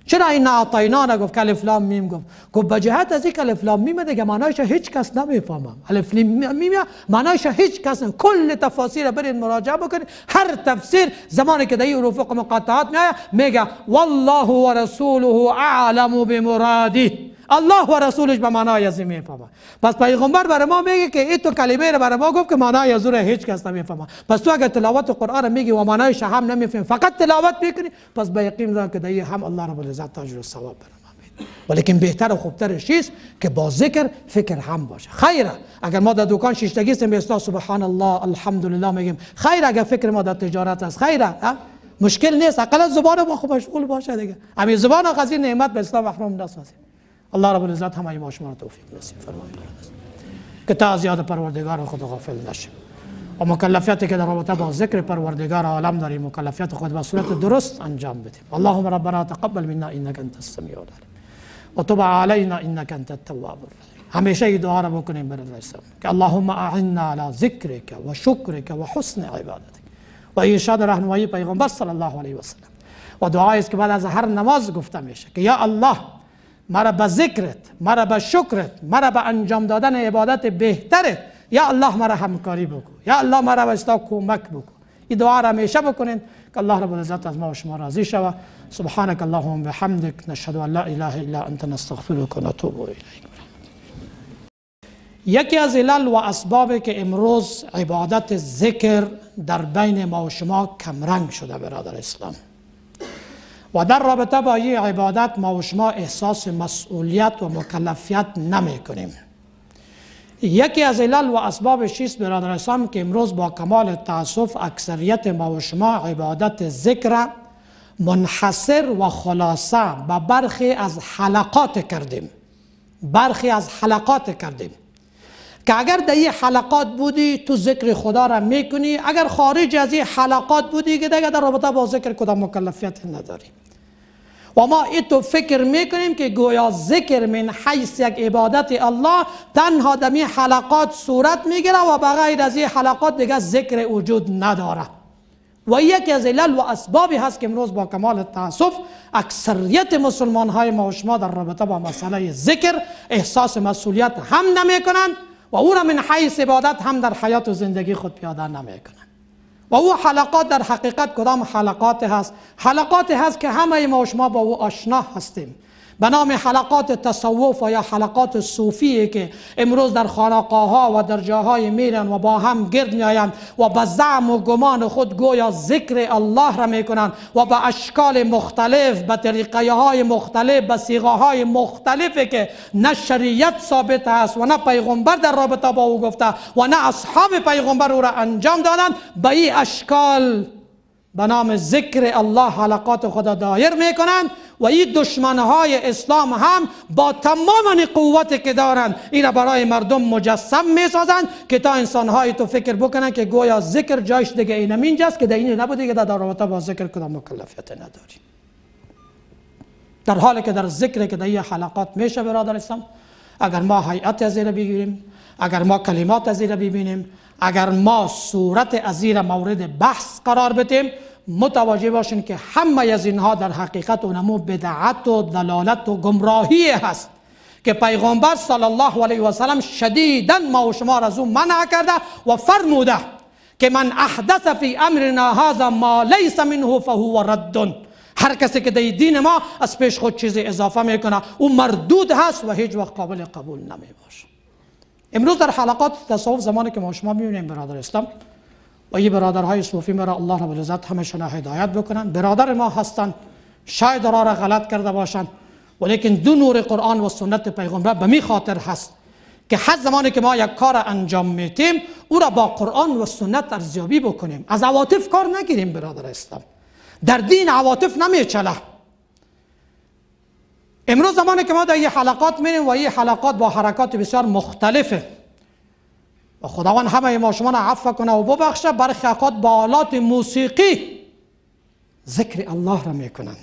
چرا انا اعطینا نگفت که الف لام میم گفت؟ گفت به جهت از اینکه الف لام میم دیگه معنایش هیچ کس نمی‌فهمم. الف میم معنایش هیچ کس نمی. کل تفاسیر برید مراجعه بکنید. هر تفسیر زمانی که در مقطعات میایه میگه والله و رسوله اعلم بمراده. الله و رسولش به معنای از می‌فهمه. پس پیغمبر برای ما میگه که این تو کلمه رو برای ما گفت که معنای از هیچ کس نمی‌فهمه. پس تو اگر تلاوت قرآن میگی و معنایش هم نمیفهم فقط تلاوت می‌کنی پس به یقین دارم که دیگه هم الله رب العزت تاج و ثواب میده ولیکن بهتر و خوبتر چیست؟ که با ذکر فکر هم باشه. خیره. اگر ما در دکان شیشتگی سیم سبحان الله الحمدلله میگیم. خیر اگر فکر ما در تجارت است. خیره مشکل نیست. اقلا زبان ما خوب مشغول باشه دیگه. همین زبان خزین نعمت به اسلام محروم نسازیم. الله رب العزت همه ما شما توفیق نصیب فرماید که تا از یاد پروردگار خود غافل نشیم. و مکلفیتی که در رابطه با ذکر پروردگار عالم داریم مکلفیت خود به صورت درست انجام بدیم. اللهم ربنا تقبل منا انك انت السمیع العلیم. و تب علینا انك انت التواب الرحیم. همیشه دعا را بکنیم برای الاسلام که اللهم اعنا على ذکرك و شکرك و حسن عبادتك و ارشاد رهنمایی پیغمبر صلی الله علیه و سلم. و دعایی است که بعد از هر نماز گفته میشه که یا الله مرا به ذکرت مرا به شکرت مرا به انجام دادن عبادت بهترت. یا الله مرا همکاری بکن. یا الله مرا به کمک بکن. این دعا را همیشه بکنین که الله رب العزت از ما و شما راضی شود سبحانك اللهم بحمدك نشهد ان لا اله الا انت نستغفرك و نتوب الیک. یکی از علل و اسبابی که امروز عبادت ذکر در بین ما و شما کمرنگ شده برادر اسلام. و در رابطه با این عبادت ما و شما احساس مسئولیت و مکلفیت نمی کنیم یکی از علل و اسباب شیست برادر که امروز با کمال تاسف اکثریت ما و شما عبادت ذکر منحصر و خلاصه به برخی از حلقات کردیم. برخی از حلقات کردیم. که اگر در این حلقات بودی تو ذکر خدا را می‌کنی. اگر خارج از این حلقات بودی که دیگه در رابطه با ذکر کدام مکلفیت نداری. و ما ایتو فکر می‌کنیم که گویا ذکر من حیث یک عبادت الله تنها دمی حلقات صورت می‌گیره و بغیر از این حلقات دیگه ذکر وجود نداره. و یکی از علل و اسبابی هست که امروز با کمال تاسف اکثریت مسلمان های ما و شما در رابطه با مسئله ذکر احساس مسئولیت هم نمی کنند و او را من حیث عبادت هم در حیات و زندگی خود پیاده نمی کنند و او حلقات در حقیقت کدام حلقات هست؟ حلقات هست که همه ما شما با او آشنا هستیم. به نام حلقات تصوف و یا حلقات صوفی که امروز در خانقاه ها و در جاهای میرن و با هم گرد میآیند و به زعم و گمان خود گویا ذکر الله را می‌کنند و به اشکال مختلف به طریقه های مختلف به سیغه های مختلفی که نه شریعت ثابت است و نه پیغمبر در رابطه با او گفته و نه اصحاب پیغمبر او را انجام دادند به این اشکال به نام ذکر الله حلقات خدا دایر می‌کنند و این دشمنهای اسلام هم با تمام قوت که دارند این برای مردم مجسم می‌سازند که تا انسانهای تو فکر بکنن که گویا ذکر جایش دیگه این اینجاست که در این نبوده که در رابطه با ذکر کدام مکلفیت نداری در حالی که در ذکر که در این حلقات میشه برادر اسلام اگر ما حیات از بگیریم اگر ما کلمات از ببینیم اگر ما صورت از مورد بحث قرار بدیم متوجه باشین که همه از اینها در حقیقت و نمو بدعت و دلالت و گمراهی هست که پیغمبر صلی الله علیه و سلم شدیدا ما و شما را از او منع کرده و فرموده که من احدث فی امرنا هذا ما لیس منه فهو رد. هر کسی که در دین ما از پیش خود چیزی اضافه می‌کنه. او مردود هست و هیچ وقت قابل قبول نمی باشه امروز در حلقات تصوف زمانی که ما شما می‌بینیم برادر اسلام و این برادرهای صوفی مرا الله رب العزت همشون هدایت بکنن. برادر ما هستند شاید را را غلط کرده باشند ولیکن دو نور قرآن و سنت پیغمبر به می خاطر هست که حد زمانی که ما یک کار انجام میتیم او را با قرآن و سنت ارزیابی بکنیم. از عواطف کار نگیریم برادر اسلام. در دین عواطف نمیچله امروز زمانی که ما در این حلقات میریم و این حلقات با حرکات بسیار مختلفه. و خداوند همه ما شما عفو کنه و ببخشه برخی اوقات با آلات موسیقی ذکر الله را می‌کنن.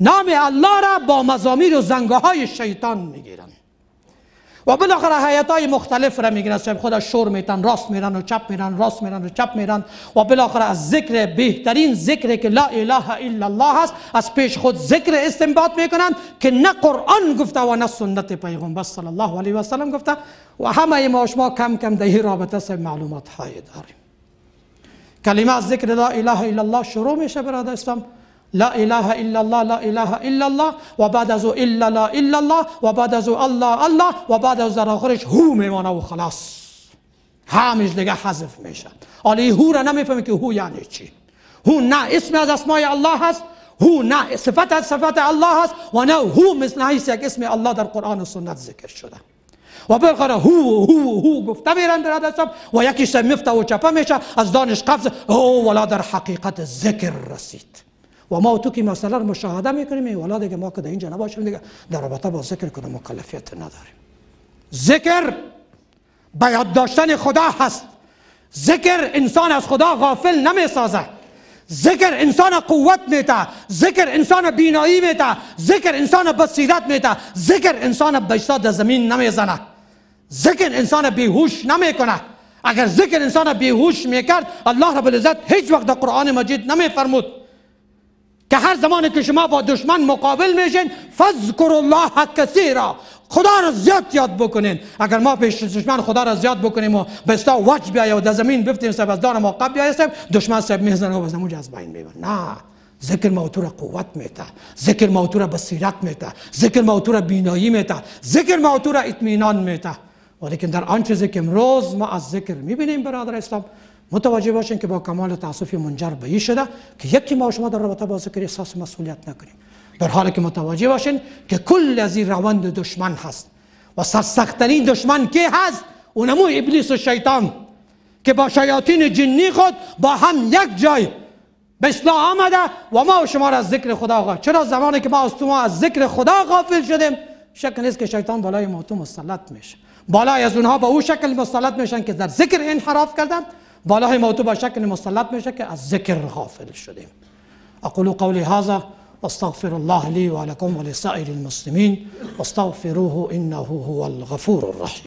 نام الله را با مزامیر و زنگه های شیطان می‌گیرن. و بالاخره حیات های مختلف را می‌گیرن. صاحب خدا شور میتن راست میرن و چپ میرن راست میرن و چپ میرن و بالاخره از ذکر بهترین ذکر که لا اله الا الله هست از پیش خود ذکر استنباط می‌کنن که نه قرآن گفته و نه سنت پیغمبر صلی الله علیه و سلم گفته و همه ما شما کم کم در رابطه سے معلومات های داریم. کلمه از ذکر لا اله الا الله شروع میشه برادر اسلام لا اله الا الله لا اله الا الله و بعد از او الا لا الا الله و بعد از او الله الله و بعد از در آخرش هو میمانه و خلاص. همش دیگه حذف میشه. حالا هو را نمی‌فهمی که هو یعنی چی. هو نه اسم از اسمای الله هست هو نه صفت از صفت الله هست و نه هو مثل یک اسم الله در قرآن و سنت ذکر شده. و بالاخره هو هو هو گفته میرن برادر صاحب و یکیش مفته و چپه میشه از دانش قفز او ولا در حقیقت ذکر رسید. و ما تو که رو مشاهده می‌کنیم. ولا دیگه ما که در اینجا نباشیم دیگه در رابطه با ذکر کدام مکلفیت نداریم. ذکر به یاد داشتن خدا هست. ذکر انسان از خدا غافل نمی سازه ذکر انسان قوت میده. ذکر انسان بینایی میده. ذکر انسان بصیرت میده. ذکر انسان بیستاد زمین نمی‌زنه. ذکر انسان بیهوش نمی‌کنه. اگر ذکر انسان بیهوش می‌کرد الله رب العزت هیچ وقت در قرآن مجید نمیفرمود. که هر زمانی که شما با دشمن مقابل میشین فذکر الله کثیرا. خدا را زیاد یاد بکنین. اگر ما پیش دشمن خدا را زیاد بکنیم و بستا وجه بیاید و در زمین بفتیم سب از دان ما قبل بیایستیم دشمن سب می‌زنه و بزنه اونجا از بین میبن نه. ذکر موتور قوت میته ذکر موتور بصیرت میته ذکر موتور بینایی میته ذکر موتور اطمینان میته ولیکن در آن چیزی که امروز ما از ذکر می‌بینیم برادر اسلام متوجه باشین که با کمال تاسف منجر به این شده که یکی ما شما در رابطه با ذکر احساس مسئولیت نکنیم. در حالی که متوجه باشین که کل از این روند دشمن هست و سرسختترین دشمن که هست؟ اونمو ابلیس و شیطان که با شیاطین جنی خود با هم یک جای به اصلاح آمده و ما و شما را از ذکر خدا غافل. چرا زمانی که ما از تو از ذکر خدا غافل شدیم؟ شک نیست که شیطان بالای ما تو مسلط میشه. بالای از اونها با او شکل مسلط میشن که در ذکر انحراف کردن بالای موتو با شکل مسلط میشه که از ذکر غافل شدیم. أقول قولی هذا واستغفر الله لي ولكم ولسائر المسلمين واستغفروه انه هو الغفور الرحيم